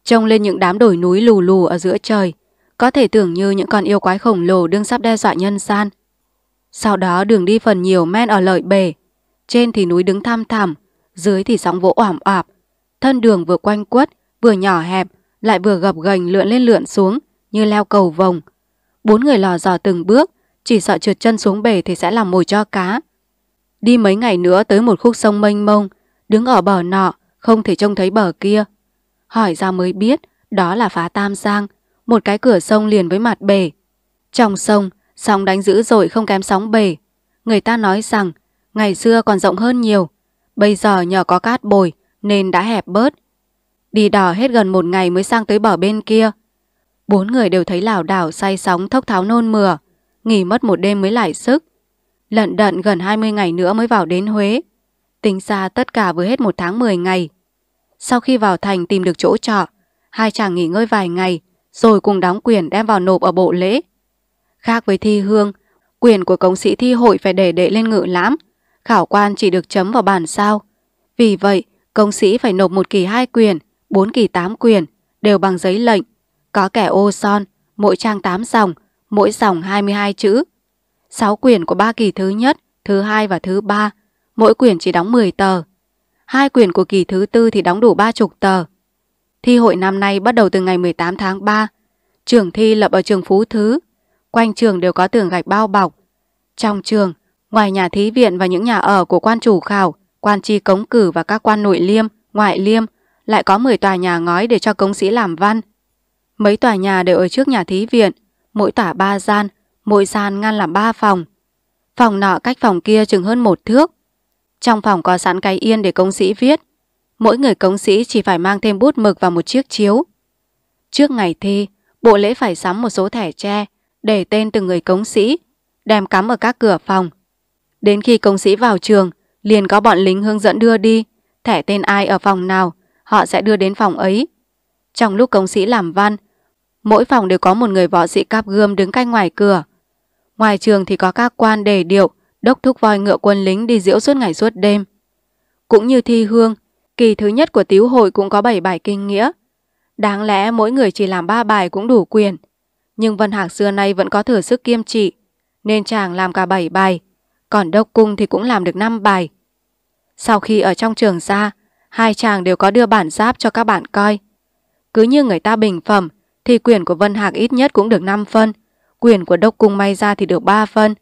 Trông lên những đám đồi núi lù lù ở giữa trời, có thể tưởng như những con yêu quái khổng lồ đương sắp đe dọa nhân gian. Sau đó đường đi phần nhiều men ở lợi bể, trên thì núi đứng thăm thẳm, dưới thì sóng vỗ oảm oạp. Thân đường vừa quanh quất, vừa nhỏ hẹp, lại vừa gập ghềnh lượn lên lượn xuống như leo cầu vồng. Bốn người lò dò từng bước, chỉ sợ trượt chân xuống bể thì sẽ làm mồi cho cá. Đi mấy ngày nữa tới một khúc sông mênh mông, đứng ở bờ nọ, không thể trông thấy bờ kia. Hỏi ra mới biết, đó là phá Tam Giang, một cái cửa sông liền với mặt bể. Trong sông, sóng đánh dữ dội không kém sóng bể. Người ta nói rằng, ngày xưa còn rộng hơn nhiều, bây giờ nhờ có cát bồi nên đã hẹp bớt. Đi đò hết gần một ngày mới sang tới bờ bên kia. Bốn người đều thấy lảo đảo say sóng thốc tháo nôn mửa, nghỉ mất một đêm mới lại sức. Lận đận gần 20 ngày nữa mới vào đến Huế. Tính ra tất cả vừa hết một tháng 10 ngày. Sau khi vào thành tìm được chỗ trọ, hai chàng nghỉ ngơi vài ngày, rồi cùng đóng quyền đem vào nộp ở bộ lễ. Khác với thi hương, quyền của công sĩ thi hội phải để đệ lên ngự lãm, khảo quan chỉ được chấm vào bản sao. Vì vậy, công sĩ phải nộp một kỳ hai quyền, bốn kỳ tám quyền, đều bằng giấy lệnh. Có kẻ ô son, mỗi trang tám dòng, mỗi dòng 22 chữ. 6 quyển của ba kỳ thứ nhất, thứ hai và thứ ba, mỗi quyển chỉ đóng 10 tờ. Hai quyển của kỳ thứ tư thì đóng đủ ba chục tờ. Thi hội năm nay bắt đầu từ ngày 18 tháng 3. Trường thi lập ở trường Phú Thứ. Quanh trường đều có tường gạch bao bọc. Trong trường, ngoài nhà thí viện và những nhà ở của quan chủ khảo, quan tri cống cử và các quan nội liêm, ngoại liêm, lại có 10 tòa nhà ngói để cho công sĩ làm văn. Mấy tòa nhà đều ở trước nhà thí viện, mỗi tòa ba gian, mỗi gian ngăn làm ba phòng. Phòng nọ cách phòng kia chừng hơn một thước. Trong phòng có sẵn cái yên để công sĩ viết. Mỗi người công sĩ chỉ phải mang thêm bút mực và một chiếc chiếu. Trước ngày thi, bộ lễ phải sắm một số thẻ tre để tên từng người công sĩ, đem cắm ở các cửa phòng. Đến khi công sĩ vào trường, liền có bọn lính hướng dẫn đưa đi, thẻ tên ai ở phòng nào, họ sẽ đưa đến phòng ấy. Trong lúc công sĩ làm văn, mỗi phòng đều có một người võ sĩ cáp gươm đứng canh ngoài cửa. Ngoài trường thì có các quan đề điệu, đốc thúc voi ngựa quân lính đi diễu suốt ngày suốt đêm. Cũng như thi hương, Kỳ thứ nhất của tiếu hội cũng có 7 bài kinh nghĩa. Đáng lẽ mỗi người chỉ làm 3 bài cũng đủ quyền. Nhưng Vân Hạc xưa nay vẫn có thừa sức kiêm trị, nên chàng làm cả 7 bài, còn Đốc Cung thì cũng làm được 5 bài. Sau khi ở trong trường ra, hai chàng đều có đưa bản giáp cho các bạn coi. Cứ như người ta bình phẩm, thì quyền của Vân Hạc ít nhất cũng được 5 phân, quyền của Đốc Cung may ra thì được 3 phân.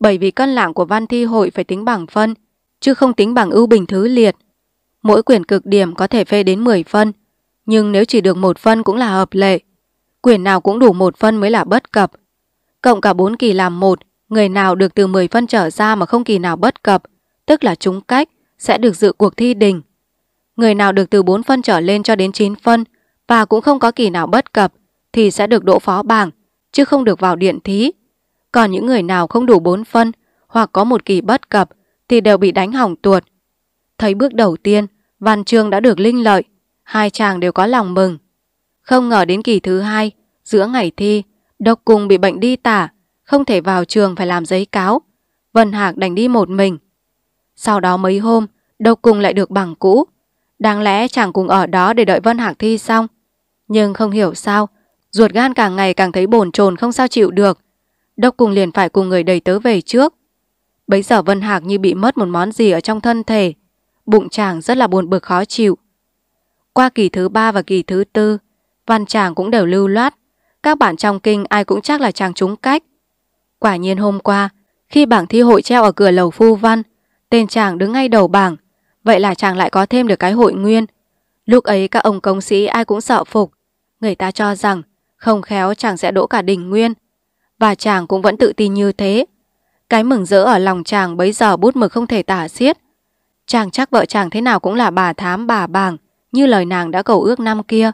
Bởi vì cân lạng của văn thi hội phải tính bằng phân, chứ không tính bằng ưu bình thứ liệt. Mỗi quyển cực điểm có thể phê đến 10 phân, nhưng nếu chỉ được một phân cũng là hợp lệ. Quyển nào cũng đủ một phân mới là bất cập. Cộng cả 4 kỳ làm một, người nào được từ 10 phân trở ra mà không kỳ nào bất cập, tức là trúng cách, sẽ được dự cuộc thi đình. Người nào được từ 4 phân trở lên cho đến 9 phân và cũng không có kỳ nào bất cập thì sẽ được đỗ phó bảng, chứ không được vào điện thí. Còn những người nào không đủ 4 phân hoặc có một kỳ bất cập thì đều bị đánh hỏng tuột. Thấy bước đầu tiên, Văn Trương đã được linh lợi, hai chàng đều có lòng mừng. Không ngờ đến kỳ thứ hai, giữa ngày thi, Độc Cùng bị bệnh đi tả, không thể vào trường phải làm giấy cáo. Vân Hạc đành đi một mình. Sau đó mấy hôm, Độc Cùng lại được bằng cũ. Đáng lẽ chàng cùng ở đó để đợi Vân Hạc thi xong. Nhưng không hiểu sao, ruột gan càng ngày càng thấy bồn chồn không sao chịu được. Đốc Cùng liền phải cùng người đầy tớ về trước. Bấy giờ Vân Hạc như bị mất một món gì ở trong thân thể. Bụng chàng rất là buồn bực khó chịu. Qua kỳ thứ ba và kỳ thứ tư, văn chàng cũng đều lưu loát. Các bạn trong kinh ai cũng chắc là chàng trúng cách. Quả nhiên hôm qua, khi bảng thi hội treo ở cửa lầu phu văn, tên chàng đứng ngay đầu bảng. Vậy là chàng lại có thêm được cái hội nguyên. Lúc ấy các ông công sĩ ai cũng sợ phục. Người ta cho rằng không khéo chàng sẽ đỗ cả đình nguyên. Và chàng cũng vẫn tự tin như thế. Cái mừng rỡ ở lòng chàng bấy giờ bút mực không thể tả xiết. Chàng chắc vợ chàng thế nào cũng là bà thám bà bàng, như lời nàng đã cầu ước năm kia.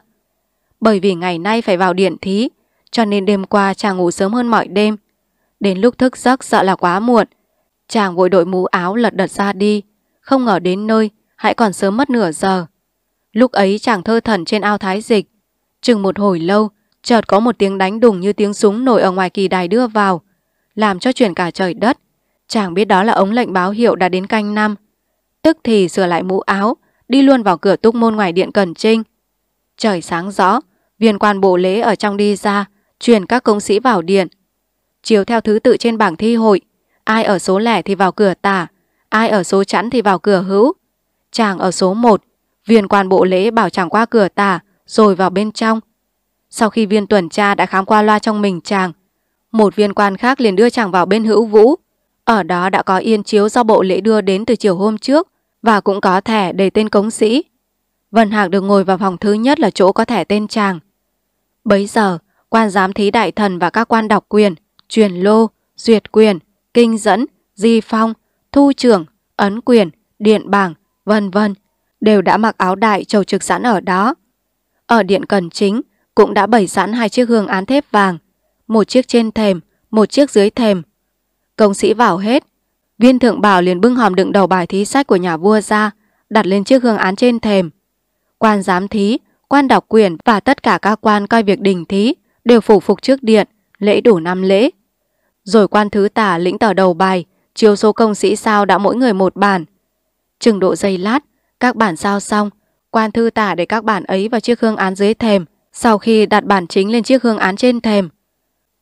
Bởi vì ngày nay phải vào điện thí, cho nên đêm qua chàng ngủ sớm hơn mọi đêm. Đến lúc thức giấc sợ là quá muộn. Chàng vội đội mũ áo lật đật ra đi, không ngờ đến nơi, hãy còn sớm mất nửa giờ. Lúc ấy chàng thơ thần trên ao thái dịch. Chừng một hồi lâu, chợt có một tiếng đánh đùng như tiếng súng nổi ở ngoài kỳ đài đưa vào, làm cho chuyển cả trời đất. Chàng biết đó là ống lệnh báo hiệu đã đến canh năm. Tức thì sửa lại mũ áo, đi luôn vào cửa túc môn ngoài điện Cần Trinh. Trời sáng rõ, viên quan bộ lễ ở trong đi ra, truyền các công sĩ vào điện. Chiếu theo thứ tự trên bảng thi hội, ai ở số lẻ thì vào cửa tả, ai ở số chẵn thì vào cửa hữu. Chàng ở số 1, viên quan bộ lễ bảo chàng qua cửa tả, rồi vào bên trong. Sau khi viên tuần tra đã khám qua loa trong mình chàng, một viên quan khác liền đưa chàng vào bên hữu vũ. Ở đó đã có yên chiếu do bộ lễ đưa đến từ chiều hôm trước và cũng có thẻ đầy tên cống sĩ. Vân Hạc được ngồi vào phòng thứ nhất là chỗ có thẻ tên chàng. Bấy giờ, quan giám thí đại thần và các quan đọc quyền, truyền lô, duyệt quyền, kinh dẫn, di phong, thu trưởng, ấn quyền, điện bảng, vân vân đều đã mặc áo đại trầu trực sẵn ở đó. Ở điện cần chính cũng đã bày sẵn hai chiếc hương án thép vàng, một chiếc trên thềm, một chiếc dưới thềm. Công sĩ vào hết, viên thượng bảo liền bưng hòm đựng đầu bài thí sách của nhà vua ra, đặt lên chiếc hương án trên thềm. Quan giám thí, quan đọc quyền và tất cả các quan coi việc đình thí đều phủ phục trước điện, lễ đủ năm lễ. Rồi quan thứ tả lĩnh tờ đầu bài, chiếu số công sĩ sao đã mỗi người một bản. Chừng độ giây lát, các bản sao xong, quan thư tả để các bản ấy vào chiếc hương án dưới thềm, sau khi đặt bản chính lên chiếc hương án trên thềm.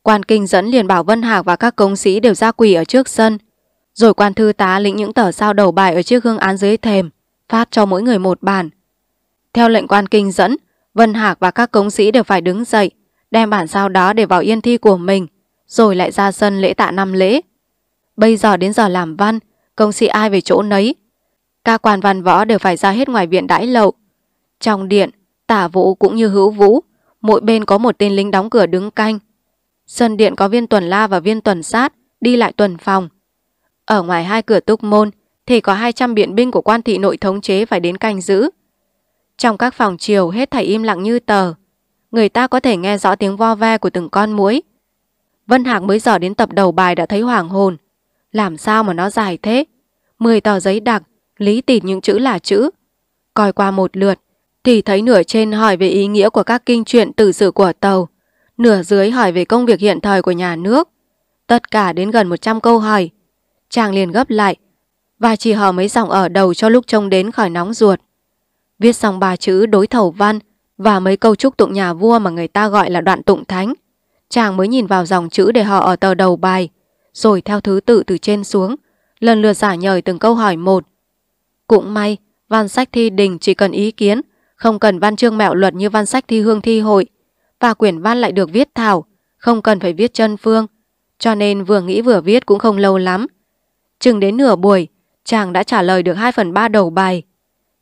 Quan kinh dẫn liền bảo Vân Hạc và các công sĩ đều ra quỳ ở trước sân. Rồi quan thư tá lĩnh những tờ sao đầu bài ở chiếc hương án dưới thềm, phát cho mỗi người một bản. Theo lệnh quan kinh dẫn, Vân Hạc và các công sĩ đều phải đứng dậy, đem bản sao đó để vào yên thi của mình, rồi lại ra sân lễ tạ năm lễ. Bây giờ đến giờ làm văn, công sĩ ai về chỗ nấy. Các quan văn võ đều phải ra hết ngoài viện đãi lậu. Trong điện, tả vũ cũng như hữu vũ, mỗi bên có một tên lính đóng cửa đứng canh. Sân điện có viên tuần la và viên tuần sát, đi lại tuần phòng. Ở ngoài hai cửa túc môn thì có 200 biện binh của quan thị nội thống chế phải đến canh giữ. Trong các phòng chiều hết thảy im lặng như tờ. Người ta có thể nghe rõ tiếng vo ve của từng con muỗi. Vân Hạc mới dò đến tập đầu bài đã thấy hoàng hồn. Làm sao mà nó dài thế? Mười tờ giấy đặc, lý tịt những chữ là chữ. Coi qua một lượt, thì thấy nửa trên hỏi về ý nghĩa của các kinh truyện tử sử của tàu, nửa dưới hỏi về công việc hiện thời của nhà nước. Tất cả đến gần 100 câu hỏi. Chàng liền gấp lại và chỉ hò mấy dòng ở đầu cho lúc trông đến khỏi nóng ruột. Viết xong ba chữ đối thầu văn và mấy câu chúc tụng nhà vua mà người ta gọi là đoạn tụng thánh. Chàng mới nhìn vào dòng chữ để họ ở tờ đầu bài, rồi theo thứ tự từ trên xuống, lần lượt giả nhời từng câu hỏi một. Cũng may, văn sách thi đình chỉ cần ý kiến, không cần văn chương mẹo luật như văn sách thi hương thi hội, và quyển văn lại được viết thảo, không cần phải viết chân phương, cho nên vừa nghĩ vừa viết cũng không lâu lắm. Chừng đến nửa buổi, chàng đã trả lời được 2 phần 3 đầu bài.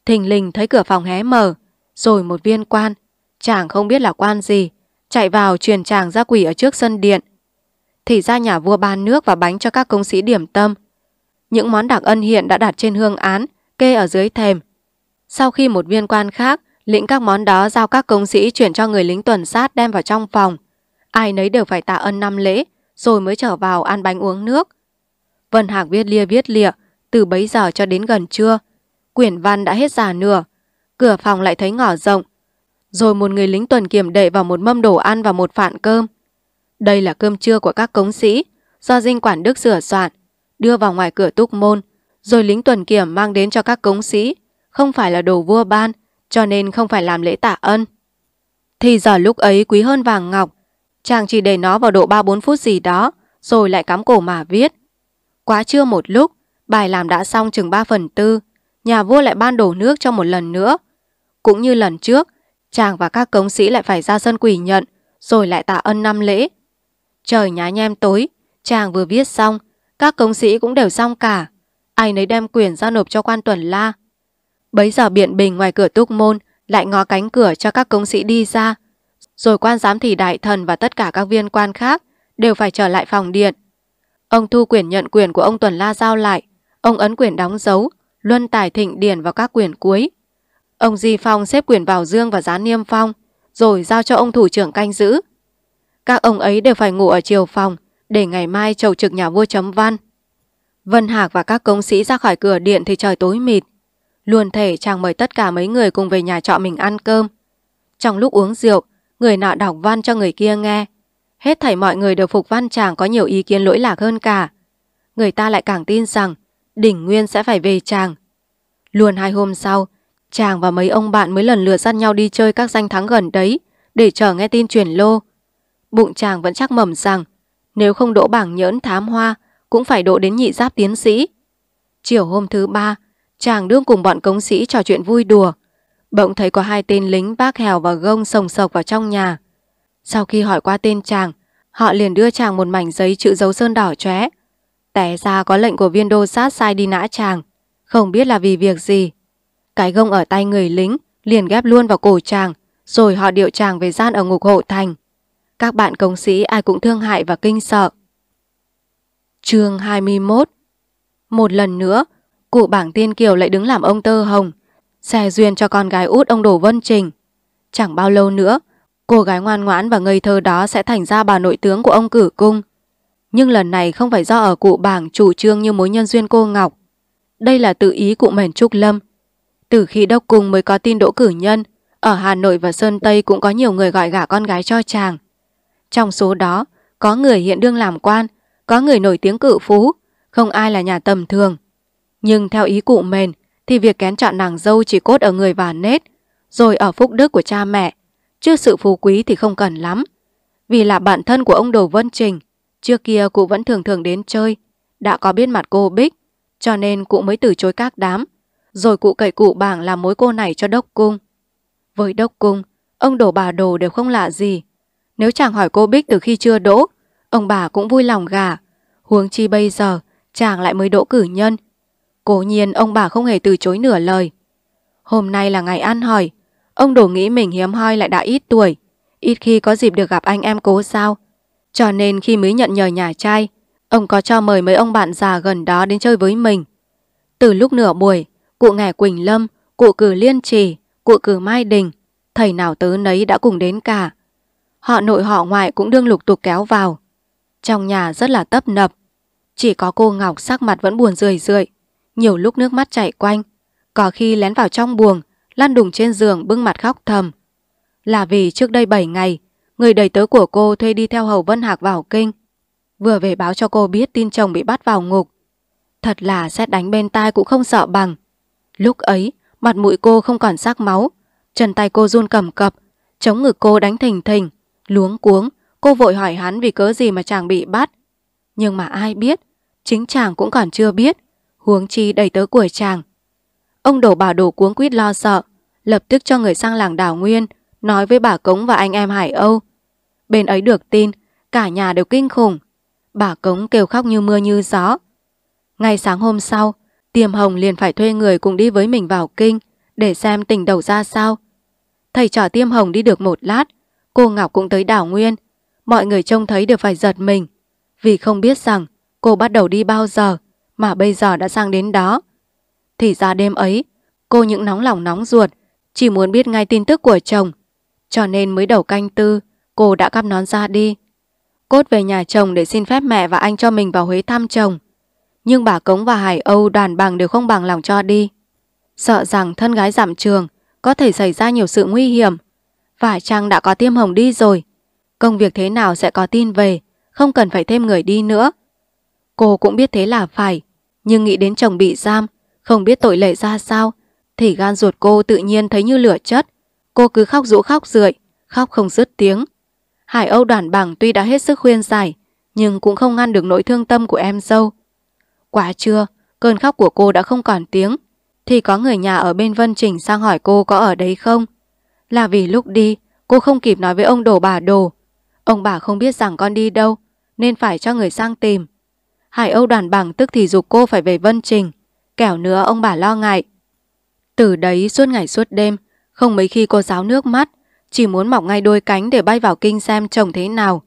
Thình lình thấy cửa phòng hé mở, rồi một viên quan, chàng không biết là quan gì, chạy vào truyền chàng ra quỷ ở trước sân điện. Thì ra nhà vua ban nước và bánh cho các công sĩ điểm tâm. Những món đặc ân hiện đã đặt trên hương án, kê ở dưới thềm. Sau khi một viên quan khác lĩnh các món đó giao các công sĩ chuyển cho người lính tuần sát đem vào trong phòng, ai nấy đều phải tạ ân năm lễ, rồi mới trở vào ăn bánh uống nước. Vân Hạc viết lia viết lịa, từ bấy giờ cho đến gần trưa. Quyển văn đã hết giả nửa, cửa phòng lại thấy ngỏ rộng. Rồi một người lính tuần kiểm đệ vào một mâm đồ ăn và một phạn cơm. Đây là cơm trưa của các cống sĩ, do dinh quản đức sửa soạn, đưa vào ngoài cửa túc môn, rồi lính tuần kiểm mang đến cho các cống sĩ, không phải là đồ vua ban, cho nên không phải làm lễ tạ ân. Thì giờ lúc ấy quý hơn vàng ngọc, chàng chỉ để nó vào độ 3-4 phút gì đó, rồi lại cắm cổ mà viết. Quá trưa một lúc, bài làm đã xong chừng 3 phần tư, nhà vua lại ban đổ nước cho một lần nữa. Cũng như lần trước, chàng và các cống sĩ lại phải ra sân quỷ nhận, rồi lại tạ ân năm lễ. Trời nhá nhem tối, chàng vừa viết xong, các cống sĩ cũng đều xong cả. Ai nấy đem quyền ra nộp cho quan tuần la. Bấy giờ biện bình ngoài cửa túc môn lại ngó cánh cửa cho các công sĩ đi ra. Rồi quan giám thị đại thần và tất cả các viên quan khác đều phải trở lại phòng điện. Ông thu quyền nhận quyền của ông Tuần La giao lại. Ông ấn quyền đóng dấu, luân tài thịnh điển vào các quyền cuối. Ông Di Phong xếp quyền vào dương và gián niêm phong, rồi giao cho ông thủ trưởng canh giữ. Các ông ấy đều phải ngủ ở chiều phòng, để ngày mai chầu trực nhà vua chấm văn. Vân Hạc và các công sĩ ra khỏi cửa điện thì trời tối mịt. Luôn thể chàng mời tất cả mấy người cùng về nhà trọ mình ăn cơm. Trong lúc uống rượu, người nọ đọc văn cho người kia nghe. Hết thảy mọi người đều phục văn chàng có nhiều ý kiến lỗi lạc hơn cả. Người ta lại càng tin rằng đỉnh nguyên sẽ phải về chàng. Luôn hai hôm sau, chàng và mấy ông bạn mới lần lượt dắt nhau đi chơi các danh thắng gần đấy để chờ nghe tin chuyển lô. Bụng chàng vẫn chắc mầm rằng nếu không đỗ bảng nhỡn thám hoa cũng phải đỗ đến nhị giáp tiến sĩ. Chiều hôm thứ ba, chàng đương cùng bọn cống sĩ trò chuyện vui đùa. Bỗng thấy có hai tên lính bác hèo và gông sồng sộc vào trong nhà. Sau khi hỏi qua tên chàng, họ liền đưa chàng một mảnh giấy chữ dấu sơn đỏ chóe. Té ra có lệnh của viên đô sát sai đi nã chàng, không biết là vì việc gì. Cái gông ở tay người lính liền ghép luôn vào cổ chàng, rồi họ điệu chàng về gian ở ngục hộ thành. Các bạn công sĩ ai cũng thương hại và kinh sợ. chương 21 Một lần nữa, cụ bảng tiên kiều lại đứng làm ông tơ hồng, xe duyên cho con gái út ông Đổ Vân Trình. Chẳng bao lâu nữa, cô gái ngoan ngoãn và ngây thơ đó sẽ thành ra bà nội tướng của ông cử cung. Nhưng lần này không phải do ở cụ bảng chủ trương như mối nhân duyên cô Ngọc. Đây là tự ý cụ Mền Trúc Lâm. Từ khi đốc cung mới có tin đỗ cử nhân, ở Hà Nội và Sơn Tây cũng có nhiều người gọi gả con gái cho chàng. Trong số đó, có người hiện đương làm quan, có người nổi tiếng cự phú, không ai là nhà tầm thường. Nhưng theo ý cụ mền thì việc kén chọn nàng dâu chỉ cốt ở người và nết, rồi ở phúc đức của cha mẹ, chứ sự phú quý thì không cần lắm. Vì là bạn thân của ông Đồ Vân Trình, trước kia cụ vẫn thường thường đến chơi, đã có biết mặt cô Bích, cho nên cụ mới từ chối các đám, rồi cụ cậy cụ bảng làm mối cô này cho đốc cung. Với đốc cung, ông Đồ bà Đồ đều không lạ gì. Nếu chàng hỏi cô Bích từ khi chưa đỗ, ông bà cũng vui lòng gả. Huống chi bây giờ, chàng lại mới đỗ cử nhân, Cố nhiên ông bà không hề từ chối nửa lời. Hôm nay là ngày ăn hỏi. Ông đổ nghĩ mình hiếm hoi lại đã ít tuổi. Ít khi có dịp được gặp anh em cố sao. Cho nên khi mới nhận nhờ nhà trai, ông có cho mời mấy ông bạn già gần đó đến chơi với mình. Từ lúc nửa buổi, cụ nghè Quỳnh Lâm, cụ cử Liên Trì, cụ cử Mai Đình, thầy nào tớ nấy đã cùng đến cả. Họ nội họ ngoại cũng đương lục tục kéo vào. Trong nhà rất là tấp nập. Chỉ có cô Ngọc sắc mặt vẫn buồn rười rượi nhiều lúc nước mắt chảy quanh, có khi lén vào trong buồng, lăn đùng trên giường bưng mặt khóc thầm. Là vì trước đây 7 ngày, người đầy tớ của cô thuê đi theo Hầu Vân Hạc vào kinh. Vừa về báo cho cô biết tin chồng bị bắt vào ngục. Thật là xét đánh bên tai cũng không sợ bằng. Lúc ấy, Mặt mũi cô không còn sắc máu, chân tay cô run cầm cập, chống ngực cô đánh thình thình, luống cuống, cô vội hỏi hắn vì cớ gì mà chàng bị bắt. Nhưng mà ai biết, chính chàng cũng còn chưa biết, huống chi đầy tớ của chàng. Ông đổ bà đồ cuống quýt lo sợ, lập tức cho người sang làng đảo Nguyên, nói với bà Cống và anh em Hải Âu. Bên ấy được tin, cả nhà đều kinh khủng. Bà Cống kêu khóc như mưa như gió. Ngay sáng hôm sau, Tiềm Hồng liền phải thuê người cùng đi với mình vào kinh để xem tình đầu ra sao. Thầy trò Tiêm Hồng đi được một lát, cô Ngọc cũng tới đảo Nguyên. Mọi người trông thấy đều phải giật mình, vì không biết rằng cô bắt đầu đi bao giờ mà bây giờ đã sang đến đó. Thì ra đêm ấy, cô những nóng lòng nóng ruột, chỉ muốn biết ngay tin tức của chồng. Cho nên mới đầu canh tư, cô đã cắp nón ra đi. Cốt về nhà chồng để xin phép mẹ và anh cho mình vào Huế thăm chồng. Nhưng bà Cống và Hải Âu đoàn bằng đều không bằng lòng cho đi. Sợ rằng thân gái giảm trường có thể xảy ra nhiều sự nguy hiểm. Và chăng đã có tiêm hồng đi rồi. Công việc thế nào sẽ có tin về, không cần phải thêm người đi nữa. Cô cũng biết thế là phải, nhưng nghĩ đến chồng bị giam, không biết tội lệ ra sao, thì gan ruột cô tự nhiên thấy như lửa chất. Cô cứ khóc rũ khóc rượi, khóc không dứt tiếng. Hải Âu đoàn bằng tuy đã hết sức khuyên giải, nhưng cũng không ngăn được nỗi thương tâm của em dâu. quá trưa, cơn khóc của cô đã không còn tiếng, thì có người nhà ở bên Vân Trình sang hỏi cô có ở đấy không. Là vì lúc đi, cô không kịp nói với ông đồ bà đồ. Ông bà không biết rằng con đi đâu, nên phải cho người sang tìm. Hải Âu đoàn bằng tức thì dục cô phải về Vân Trình, kẻo nữa ông bà lo ngại. Từ đấy suốt ngày suốt đêm, không mấy khi cô giáo nước mắt, chỉ muốn mọc ngay đôi cánh để bay vào kinh xem chồng thế nào.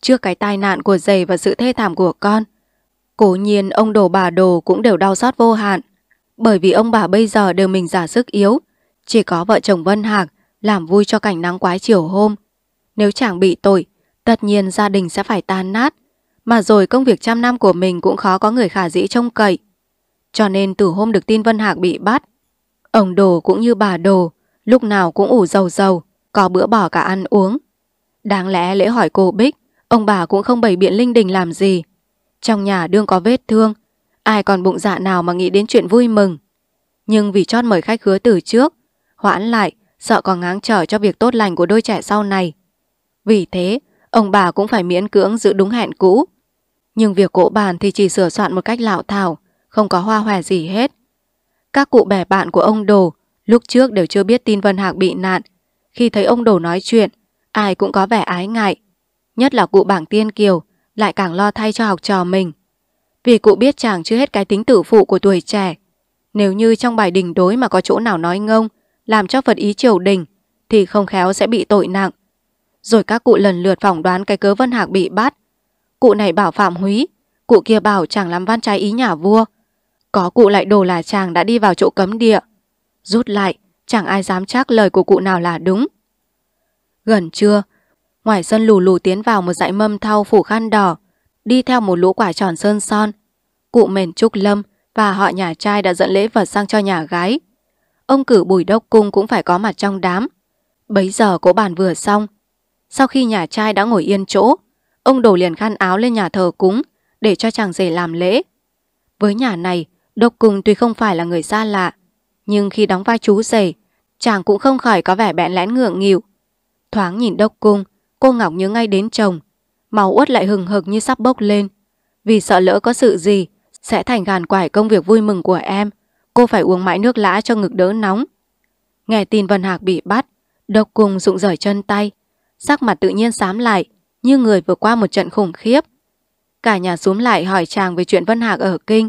Trước cái tai nạn của giày và sự thê thảm của con, cố nhiên ông đồ bà đồ cũng đều đau xót vô hạn. Bởi vì ông bà bây giờ đều mình giả sức yếu, chỉ có vợ chồng Vân Hạc làm vui cho cảnh nắng quái chiều hôm. Nếu chẳng bị tội, tất nhiên gia đình sẽ phải tan nát. Mà rồi công việc trăm năm của mình cũng khó có người khả dĩ trông cậy. Cho nên từ hôm được tin Vân Hạc bị bắt, ông Đồ cũng như bà Đồ, lúc nào cũng ủ dầu dầu, có bữa bỏ cả ăn uống. Đáng lẽ lễ hỏi cô Bích, ông bà cũng không bày biện linh đình làm gì. Trong nhà đương có vết thương, ai còn bụng dạ nào mà nghĩ đến chuyện vui mừng. Nhưng vì chót mời khách hứa từ trước, hoãn lại, sợ còn ngáng trở cho việc tốt lành của đôi trẻ sau này. Vì thế, ông bà cũng phải miễn cưỡng giữ đúng hẹn cũ. Nhưng việc cỗ bàn thì chỉ sửa soạn một cách lạo thảo, không có hoa hòe gì hết. Các cụ bè bạn của ông Đồ lúc trước đều chưa biết tin Vân Hạc bị nạn. Khi thấy ông Đồ nói chuyện, ai cũng có vẻ ái ngại. Nhất là cụ bảng tiên kiều, lại càng lo thay cho học trò mình. Vì cụ biết chàng chưa hết cái tính tử phụ của tuổi trẻ. Nếu như trong bài đình đối mà có chỗ nào nói ngông, làm cho Phật ý triều đình, thì không khéo sẽ bị tội nặng. Rồi các cụ lần lượt phỏng đoán cái cớ Vân Hạc bị bắt. Cụ này bảo Phạm Húy, cụ kia bảo chàng làm văn trái ý nhà vua. Có cụ lại đồ là chàng đã đi vào chỗ cấm địa. Rút lại, chẳng ai dám chắc lời của cụ nào là đúng. Gần trưa, ngoài sân lù lù tiến vào một dãy mâm thau phủ khăn đỏ, đi theo một lũ quả tròn sơn son. Cụ mền Trúc Lâm và họ nhà trai đã dẫn lễ vật sang cho nhà gái. Ông cử bùi đốc cung cũng phải có mặt trong đám. Bấy giờ cỗ bàn vừa xong. Sau khi nhà trai đã ngồi yên chỗ, ông đổ liền khăn áo lên nhà thờ cúng để cho chàng rể làm lễ. Với nhà này, đốc cung tuy không phải là người xa lạ, nhưng khi đóng vai chú rể, chàng cũng không khỏi có vẻ bẽn lẽn ngượng nghịu. Thoáng nhìn đốc cung, cô Ngọc nhớ ngay đến chồng, máu uất lại hừng hực như sắp bốc lên. Vì sợ lỡ có sự gì, sẽ thành gàn quải công việc vui mừng của em. Cô phải uống mãi nước lã cho ngực đỡ nóng. Nghe tin Vân Hạc bị bắt, độc cung rụng rời chân tay. Sắc mặt tự nhiên xám lại, như người vừa qua một trận khủng khiếp. Cả nhà xuống lại hỏi chàng về chuyện Vân Hạc ở kinh.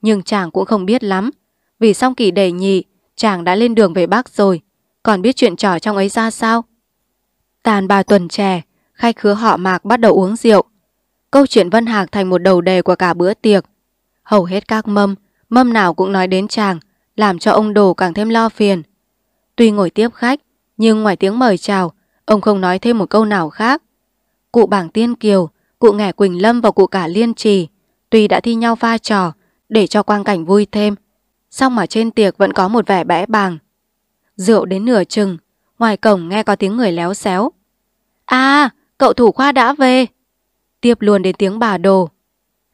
Nhưng chàng cũng không biết lắm. Vì song kỳ đầy nhị, chàng đã lên đường về Bắc rồi. Còn biết chuyện trò trong ấy ra sao? Tàn ba tuần trẻ, khách khứa họ mạc bắt đầu uống rượu. Câu chuyện Vân Hạc thành một đầu đề của cả bữa tiệc. Hầu hết các mâm, mâm nào cũng nói đến chàng, làm cho ông đồ càng thêm lo phiền. Tuy ngồi tiếp khách, nhưng ngoài tiếng mời chào, ông không nói thêm một câu nào khác. Cụ bảng tiên kiều, cụ nghẻ Quỳnh Lâm và cụ cả Liên Trì, tuy đã thi nhau pha trò, để cho quang cảnh vui thêm, song mà trên tiệc vẫn có một vẻ bẽ bàng. Rượu đến nửa chừng, ngoài cổng nghe có tiếng người léo xéo. À, cậu thủ khoa đã về. Tiếp luôn đến tiếng bà đồ.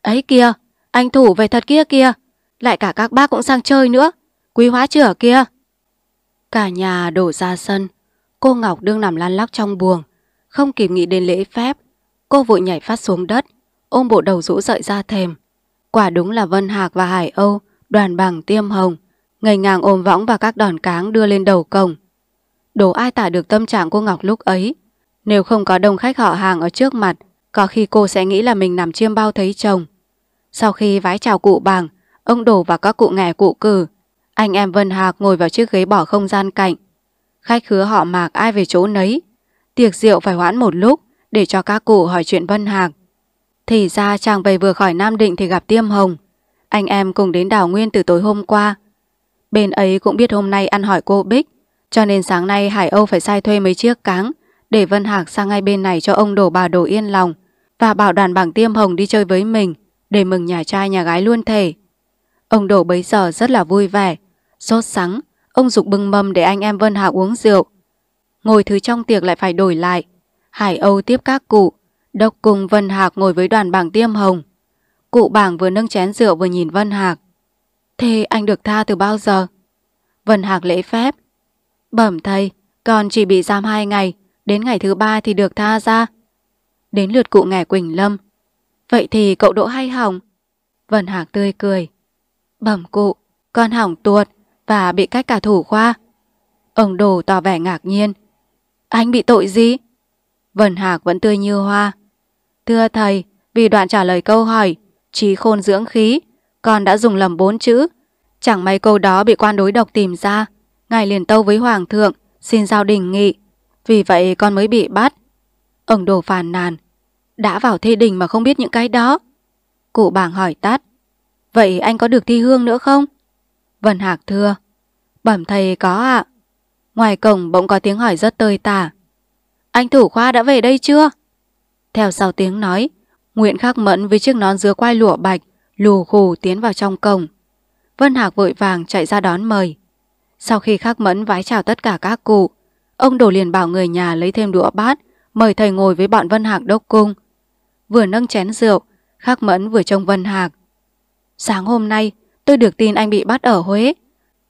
Ấy kia, anh thủ về thật kia kìa. Lại cả các bác cũng sang chơi nữa. Quý hóa chửa kia, Cả nhà đổ ra sân. Cô Ngọc đương nằm lăn lóc trong buồng. Không kịp nghĩ đến lễ phép. Cô vội nhảy phát xuống đất. Ôm bộ đầu rũ rợi ra thèm. Quả đúng là Vân Hạc và Hải Âu, đoàn bằng tiêm hồng. Ngây ngang ôm võng và các đòn cáng đưa lên đầu cổng. Đồ ai tả được tâm trạng cô Ngọc lúc ấy. Nếu không có đông khách họ hàng ở trước mặt, có khi cô sẽ nghĩ là mình nằm chiêm bao thấy chồng. Sau khi vái chào cụ bàng, ông đổ và các cụ nghè cụ cử, anh em Vân Hạc ngồi vào chiếc ghế bỏ không gian cạnh. Khách khứa họ mạc ai về chỗ nấy. Tiệc rượu phải hoãn một lúc để cho các cụ hỏi chuyện Vân Hạc. Thì ra chàng về vừa khỏi Nam Định thì gặp Tiêm Hồng. Anh em cùng đến đảo Nguyên từ tối hôm qua. Bên ấy cũng biết hôm nay ăn hỏi cô Bích, cho nên sáng nay Hải Âu phải sai thuê mấy chiếc cáng để Vân Hạc sang ngay bên này cho ông đổ bà đổ yên lòng và bảo đoàn bằng Tiêm Hồng đi chơi với mình để mừng nhà trai nhà gái luôn thể. Ông đổ bấy giờ rất là vui vẻ, sốt sắng, ông dục bưng mâm để anh em Vân Hạc uống rượu. Ngồi thứ trong tiệc lại phải đổi lại. Hải Âu tiếp các cụ, đốc cùng Vân Hạc ngồi với đoàn bảng tiêm hồng. Cụ bảng vừa nâng chén rượu vừa nhìn Vân Hạc. Thế anh được tha từ bao giờ? Vân Hạc lễ phép. Bẩm thầy, con chỉ bị giam hai ngày, đến ngày thứ ba thì được tha ra. Đến lượt cụ ngài Quỳnh Lâm. Vậy thì cậu đỗ hay hỏng? Vân Hạc tươi cười. Bẩm cụ, con hỏng tuột và bị cách cả thủ khoa. Ông Đồ tỏ vẻ ngạc nhiên. Anh bị tội gì? Vân Hạc vẫn tươi như hoa. Thưa thầy, vì đoạn trả lời câu hỏi, trí khôn dưỡng khí, con đã dùng lầm bốn chữ. Chẳng may câu đó bị quan đối độc tìm ra. Ngài liền tâu với Hoàng thượng, xin giao đình nghị. Vì vậy con mới bị bắt. Ông Đồ phàn nàn. Đã vào thi đình mà không biết những cái đó. Cụ bảng hỏi tắt. Vậy anh có được thi hương nữa không? Vân Hạc thưa. Bẩm thầy có ạ. Ngoài cổng bỗng có tiếng hỏi rất tơi tả. Anh thủ khoa đã về đây chưa? Theo sau tiếng nói, Nguyễn Khắc Mẫn với chiếc nón dứa quai lụa bạch, lù khù tiến vào trong cổng. Vân Hạc vội vàng chạy ra đón mời. Sau khi Khắc Mẫn vái chào tất cả các cụ, ông đổ liền bảo người nhà lấy thêm đũa bát, mời thầy ngồi với bọn Vân Hạc đốc cung. Vừa nâng chén rượu, Khắc Mẫn vừa trông Vân Hạc. Sáng hôm nay, tôi được tin anh bị bắt ở Huế.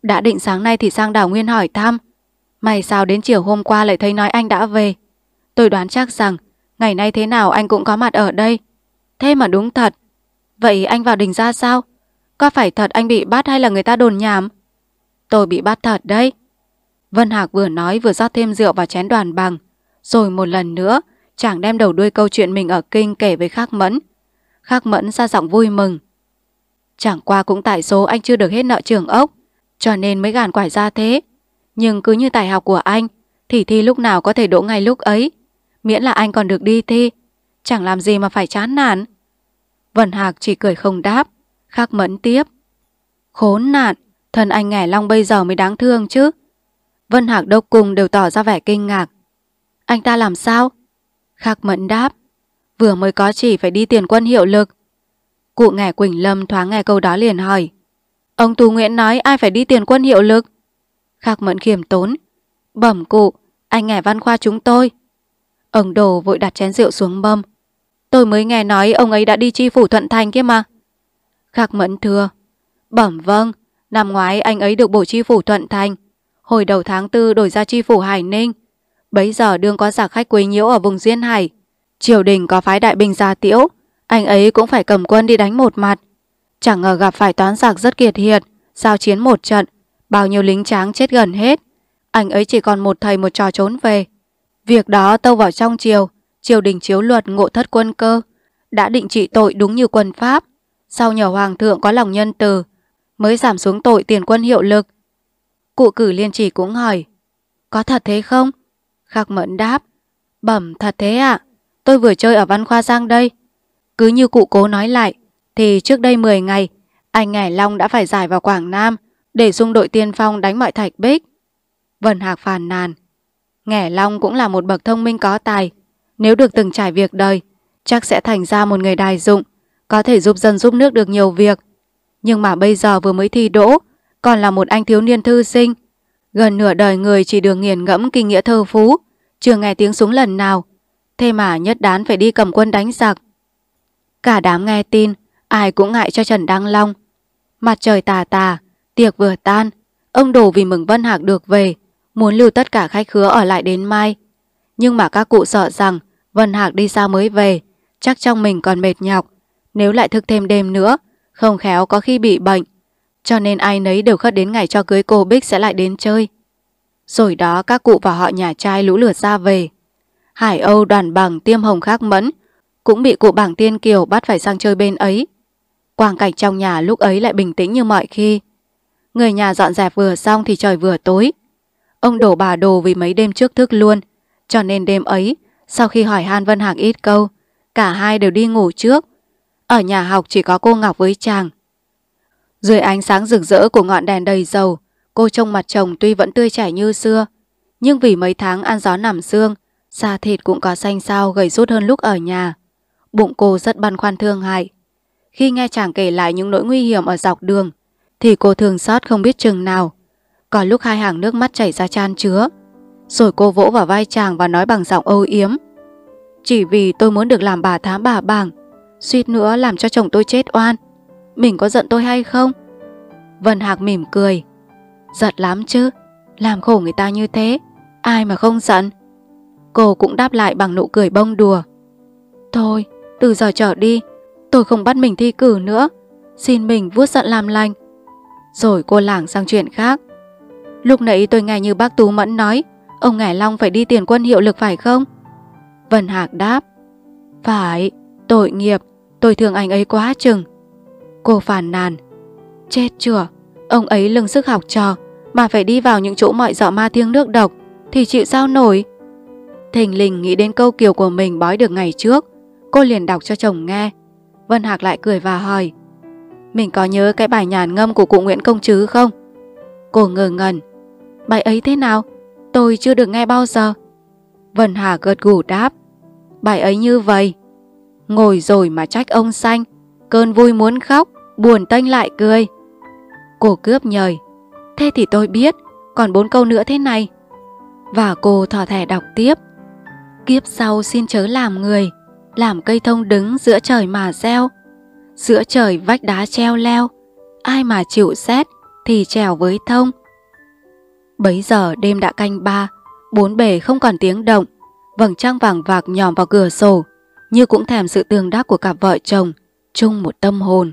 Đã định sáng nay thì sang đảo Nguyên hỏi thăm. May sao đến chiều hôm qua lại thấy nói anh đã về. Tôi đoán chắc rằng ngày nay thế nào anh cũng có mặt ở đây. Thế mà đúng thật. Vậy anh vào đình ra sao? Có phải thật anh bị bắt hay là người ta đồn nhảm? Tôi bị bắt thật đấy. Vân Hạc vừa nói vừa rót thêm rượu vào chén đoàn bằng. Rồi một lần nữa, chàng đem đầu đuôi câu chuyện mình ở kinh kể với Khắc Mẫn. Khắc Mẫn ra giọng vui mừng. Chẳng qua cũng tại số anh chưa được hết nợ trường ốc, cho nên mới gàn quải ra thế. Nhưng cứ như tài học của anh, thì thi lúc nào có thể đỗ ngay lúc ấy. Miễn là anh còn được đi thi, chẳng làm gì mà phải chán nản. Vân Hạc chỉ cười không đáp, khắc mẫn tiếp. Khốn nạn, thân anh ngẻ long bây giờ mới đáng thương chứ. Vân Hạc đốc cùng đều tỏ ra vẻ kinh ngạc. Anh ta làm sao? Khắc mẫn đáp. Vừa mới có chỉ phải đi tiền quân hiệu lực, Cụ ngẻ Quỳnh Lâm thoáng nghe câu đó liền hỏi. Ông Tù Nguyễn nói ai phải đi tiền quân hiệu lực? Khác mẫn khiêm tốn. Bẩm cụ, anh nghe văn khoa chúng tôi. Ông đồ vội đặt chén rượu xuống mâm. Tôi mới nghe nói ông ấy đã đi chi phủ thuận thành kia mà. Khác mẫn thưa. Bẩm vâng, năm ngoái anh ấy được bổ chi phủ thuận thành. Hồi đầu tháng tư đổi ra chi phủ Hải Ninh. Bấy giờ đương có giả khách quấy nhiễu ở vùng Duyên Hải. Triều đình có phái đại binh gia tiễu anh ấy cũng phải cầm quân đi đánh một mặt. Chẳng ngờ gặp phải toán giặc rất kiệt hiệt, giao chiến một trận, bao nhiêu lính tráng chết gần hết. Anh ấy chỉ còn một thầy một trò trốn về. Việc đó tâu vào trong triều, triều đình chiếu luật ngộ thất quân cơ, đã định trị tội đúng như quân Pháp. Sau nhờ hoàng thượng có lòng nhân từ, mới giảm xuống tội tiền quân hiệu lực. Cụ cử liên chỉ cũng hỏi, có thật thế không? Khắc mẫn đáp, bẩm thật thế ạ, tôi vừa chơi ở văn khoa giang đây, cứ như cụ cố nói lại, thì trước đây 10 ngày, anh Ngải Long đã phải giải vào Quảng Nam để dung đội tiên phong đánh mọi thạch bích. Vân Hạc phàn nàn. Nghẻ Long cũng là một bậc thông minh có tài. Nếu được từng trải việc đời, chắc sẽ thành ra một người đài dụng, có thể giúp dân giúp nước được nhiều việc. Nhưng mà bây giờ vừa mới thi đỗ, còn là một anh thiếu niên thư sinh. Gần nửa đời người chỉ được nghiền ngẫm kinh nghĩa thơ phú, chưa nghe tiếng súng lần nào. Thế mà nhất đán phải đi cầm quân đánh giặc. Cả đám nghe tin, ai cũng ngại cho Trần Đăng Long. Mặt trời tà tà, tiệc vừa tan, ông đổ vì mừng Vân Hạc được về, muốn lưu tất cả khách khứa ở lại đến mai. Nhưng mà các cụ sợ rằng Vân Hạc đi xa mới về, chắc trong mình còn mệt nhọc. Nếu lại thức thêm đêm nữa, không khéo có khi bị bệnh. Cho nên ai nấy đều khất đến ngày cho cưới cô Bích sẽ lại đến chơi. Rồi đó các cụ và họ nhà trai lũ lượt ra về. Hải Âu đoàn bằng tiêm hồng khác mẫn, cũng bị cụ bảng tiên kiều bắt phải sang chơi bên ấy. Quang cảnh trong nhà lúc ấy lại bình tĩnh như mọi khi. Người nhà dọn dẹp vừa xong thì trời vừa tối. Ông đổ bà đồ vì mấy đêm trước thức luôn, cho nên đêm ấy, sau khi hỏi Han Vân Hạc ít câu, cả hai đều đi ngủ trước. Ở nhà học chỉ có cô Ngọc với chàng. Dưới ánh sáng rực rỡ của ngọn đèn đầy dầu, cô trông mặt chồng tuy vẫn tươi trẻ như xưa, nhưng vì mấy tháng ăn gió nằm xương, da thịt cũng có xanh xao gầy rút hơn lúc ở nhà. Bụng cô rất băn khoăn thương hại. Khi nghe chàng kể lại những nỗi nguy hiểm ở dọc đường, thì cô thường xót không biết chừng nào. Có lúc hai hàng nước mắt chảy ra chan chứa. Rồi cô vỗ vào vai chàng và nói bằng giọng âu yếm. Chỉ vì tôi muốn được làm bà thám bà bảng, suýt nữa làm cho chồng tôi chết oan. Mình có giận tôi hay không? Vân Hạc mỉm cười. Giận lắm chứ, làm khổ người ta như thế, ai mà không giận. Cô cũng đáp lại bằng nụ cười bông đùa. Thôi, từ giờ trở đi, tôi không bắt mình thi cử nữa. Xin mình vuốt giận làm lành. Rồi cô lảng sang chuyện khác. Lúc nãy tôi nghe như bác Tú Mẫn nói, ông Ngải Long phải đi tiền quân hiệu lực phải không? Vân Hạc đáp. Phải, tội nghiệp, tôi thương anh ấy quá chừng. Cô phàn nàn. Chết chưa, ông ấy lưng sức học trò, mà phải đi vào những chỗ mọi dọ ma thiêng nước độc, thì chịu sao nổi. Thình lình nghĩ đến câu kiều của mình bói được ngày trước, cô liền đọc cho chồng nghe. Vân Hạc lại cười và hỏi. Mình có nhớ cái bài nhàn ngâm của cụ Nguyễn Công Trứ không? Cô ngờ ngẩn. Bài ấy thế nào? Tôi chưa được nghe bao giờ. Vân Hà gật gù đáp. Bài ấy như vậy. Ngồi rồi mà trách ông xanh. Cơn vui muốn khóc, buồn tênh lại cười. Cô cướp nhời. Thế thì tôi biết, còn bốn câu nữa thế này. Và cô thỏ thẻ đọc tiếp. Kiếp sau xin chớ làm người, làm cây thông đứng giữa trời mà gieo. Giữa trời vách đá treo leo, ai mà chịu xét thì trèo với thông. Bấy giờ đêm đã canh ba, bốn bề không còn tiếng động, vầng trăng vàng vạc nhòm vào cửa sổ, như cũng thèm sự tương đắc của cặp vợ chồng, chung một tâm hồn.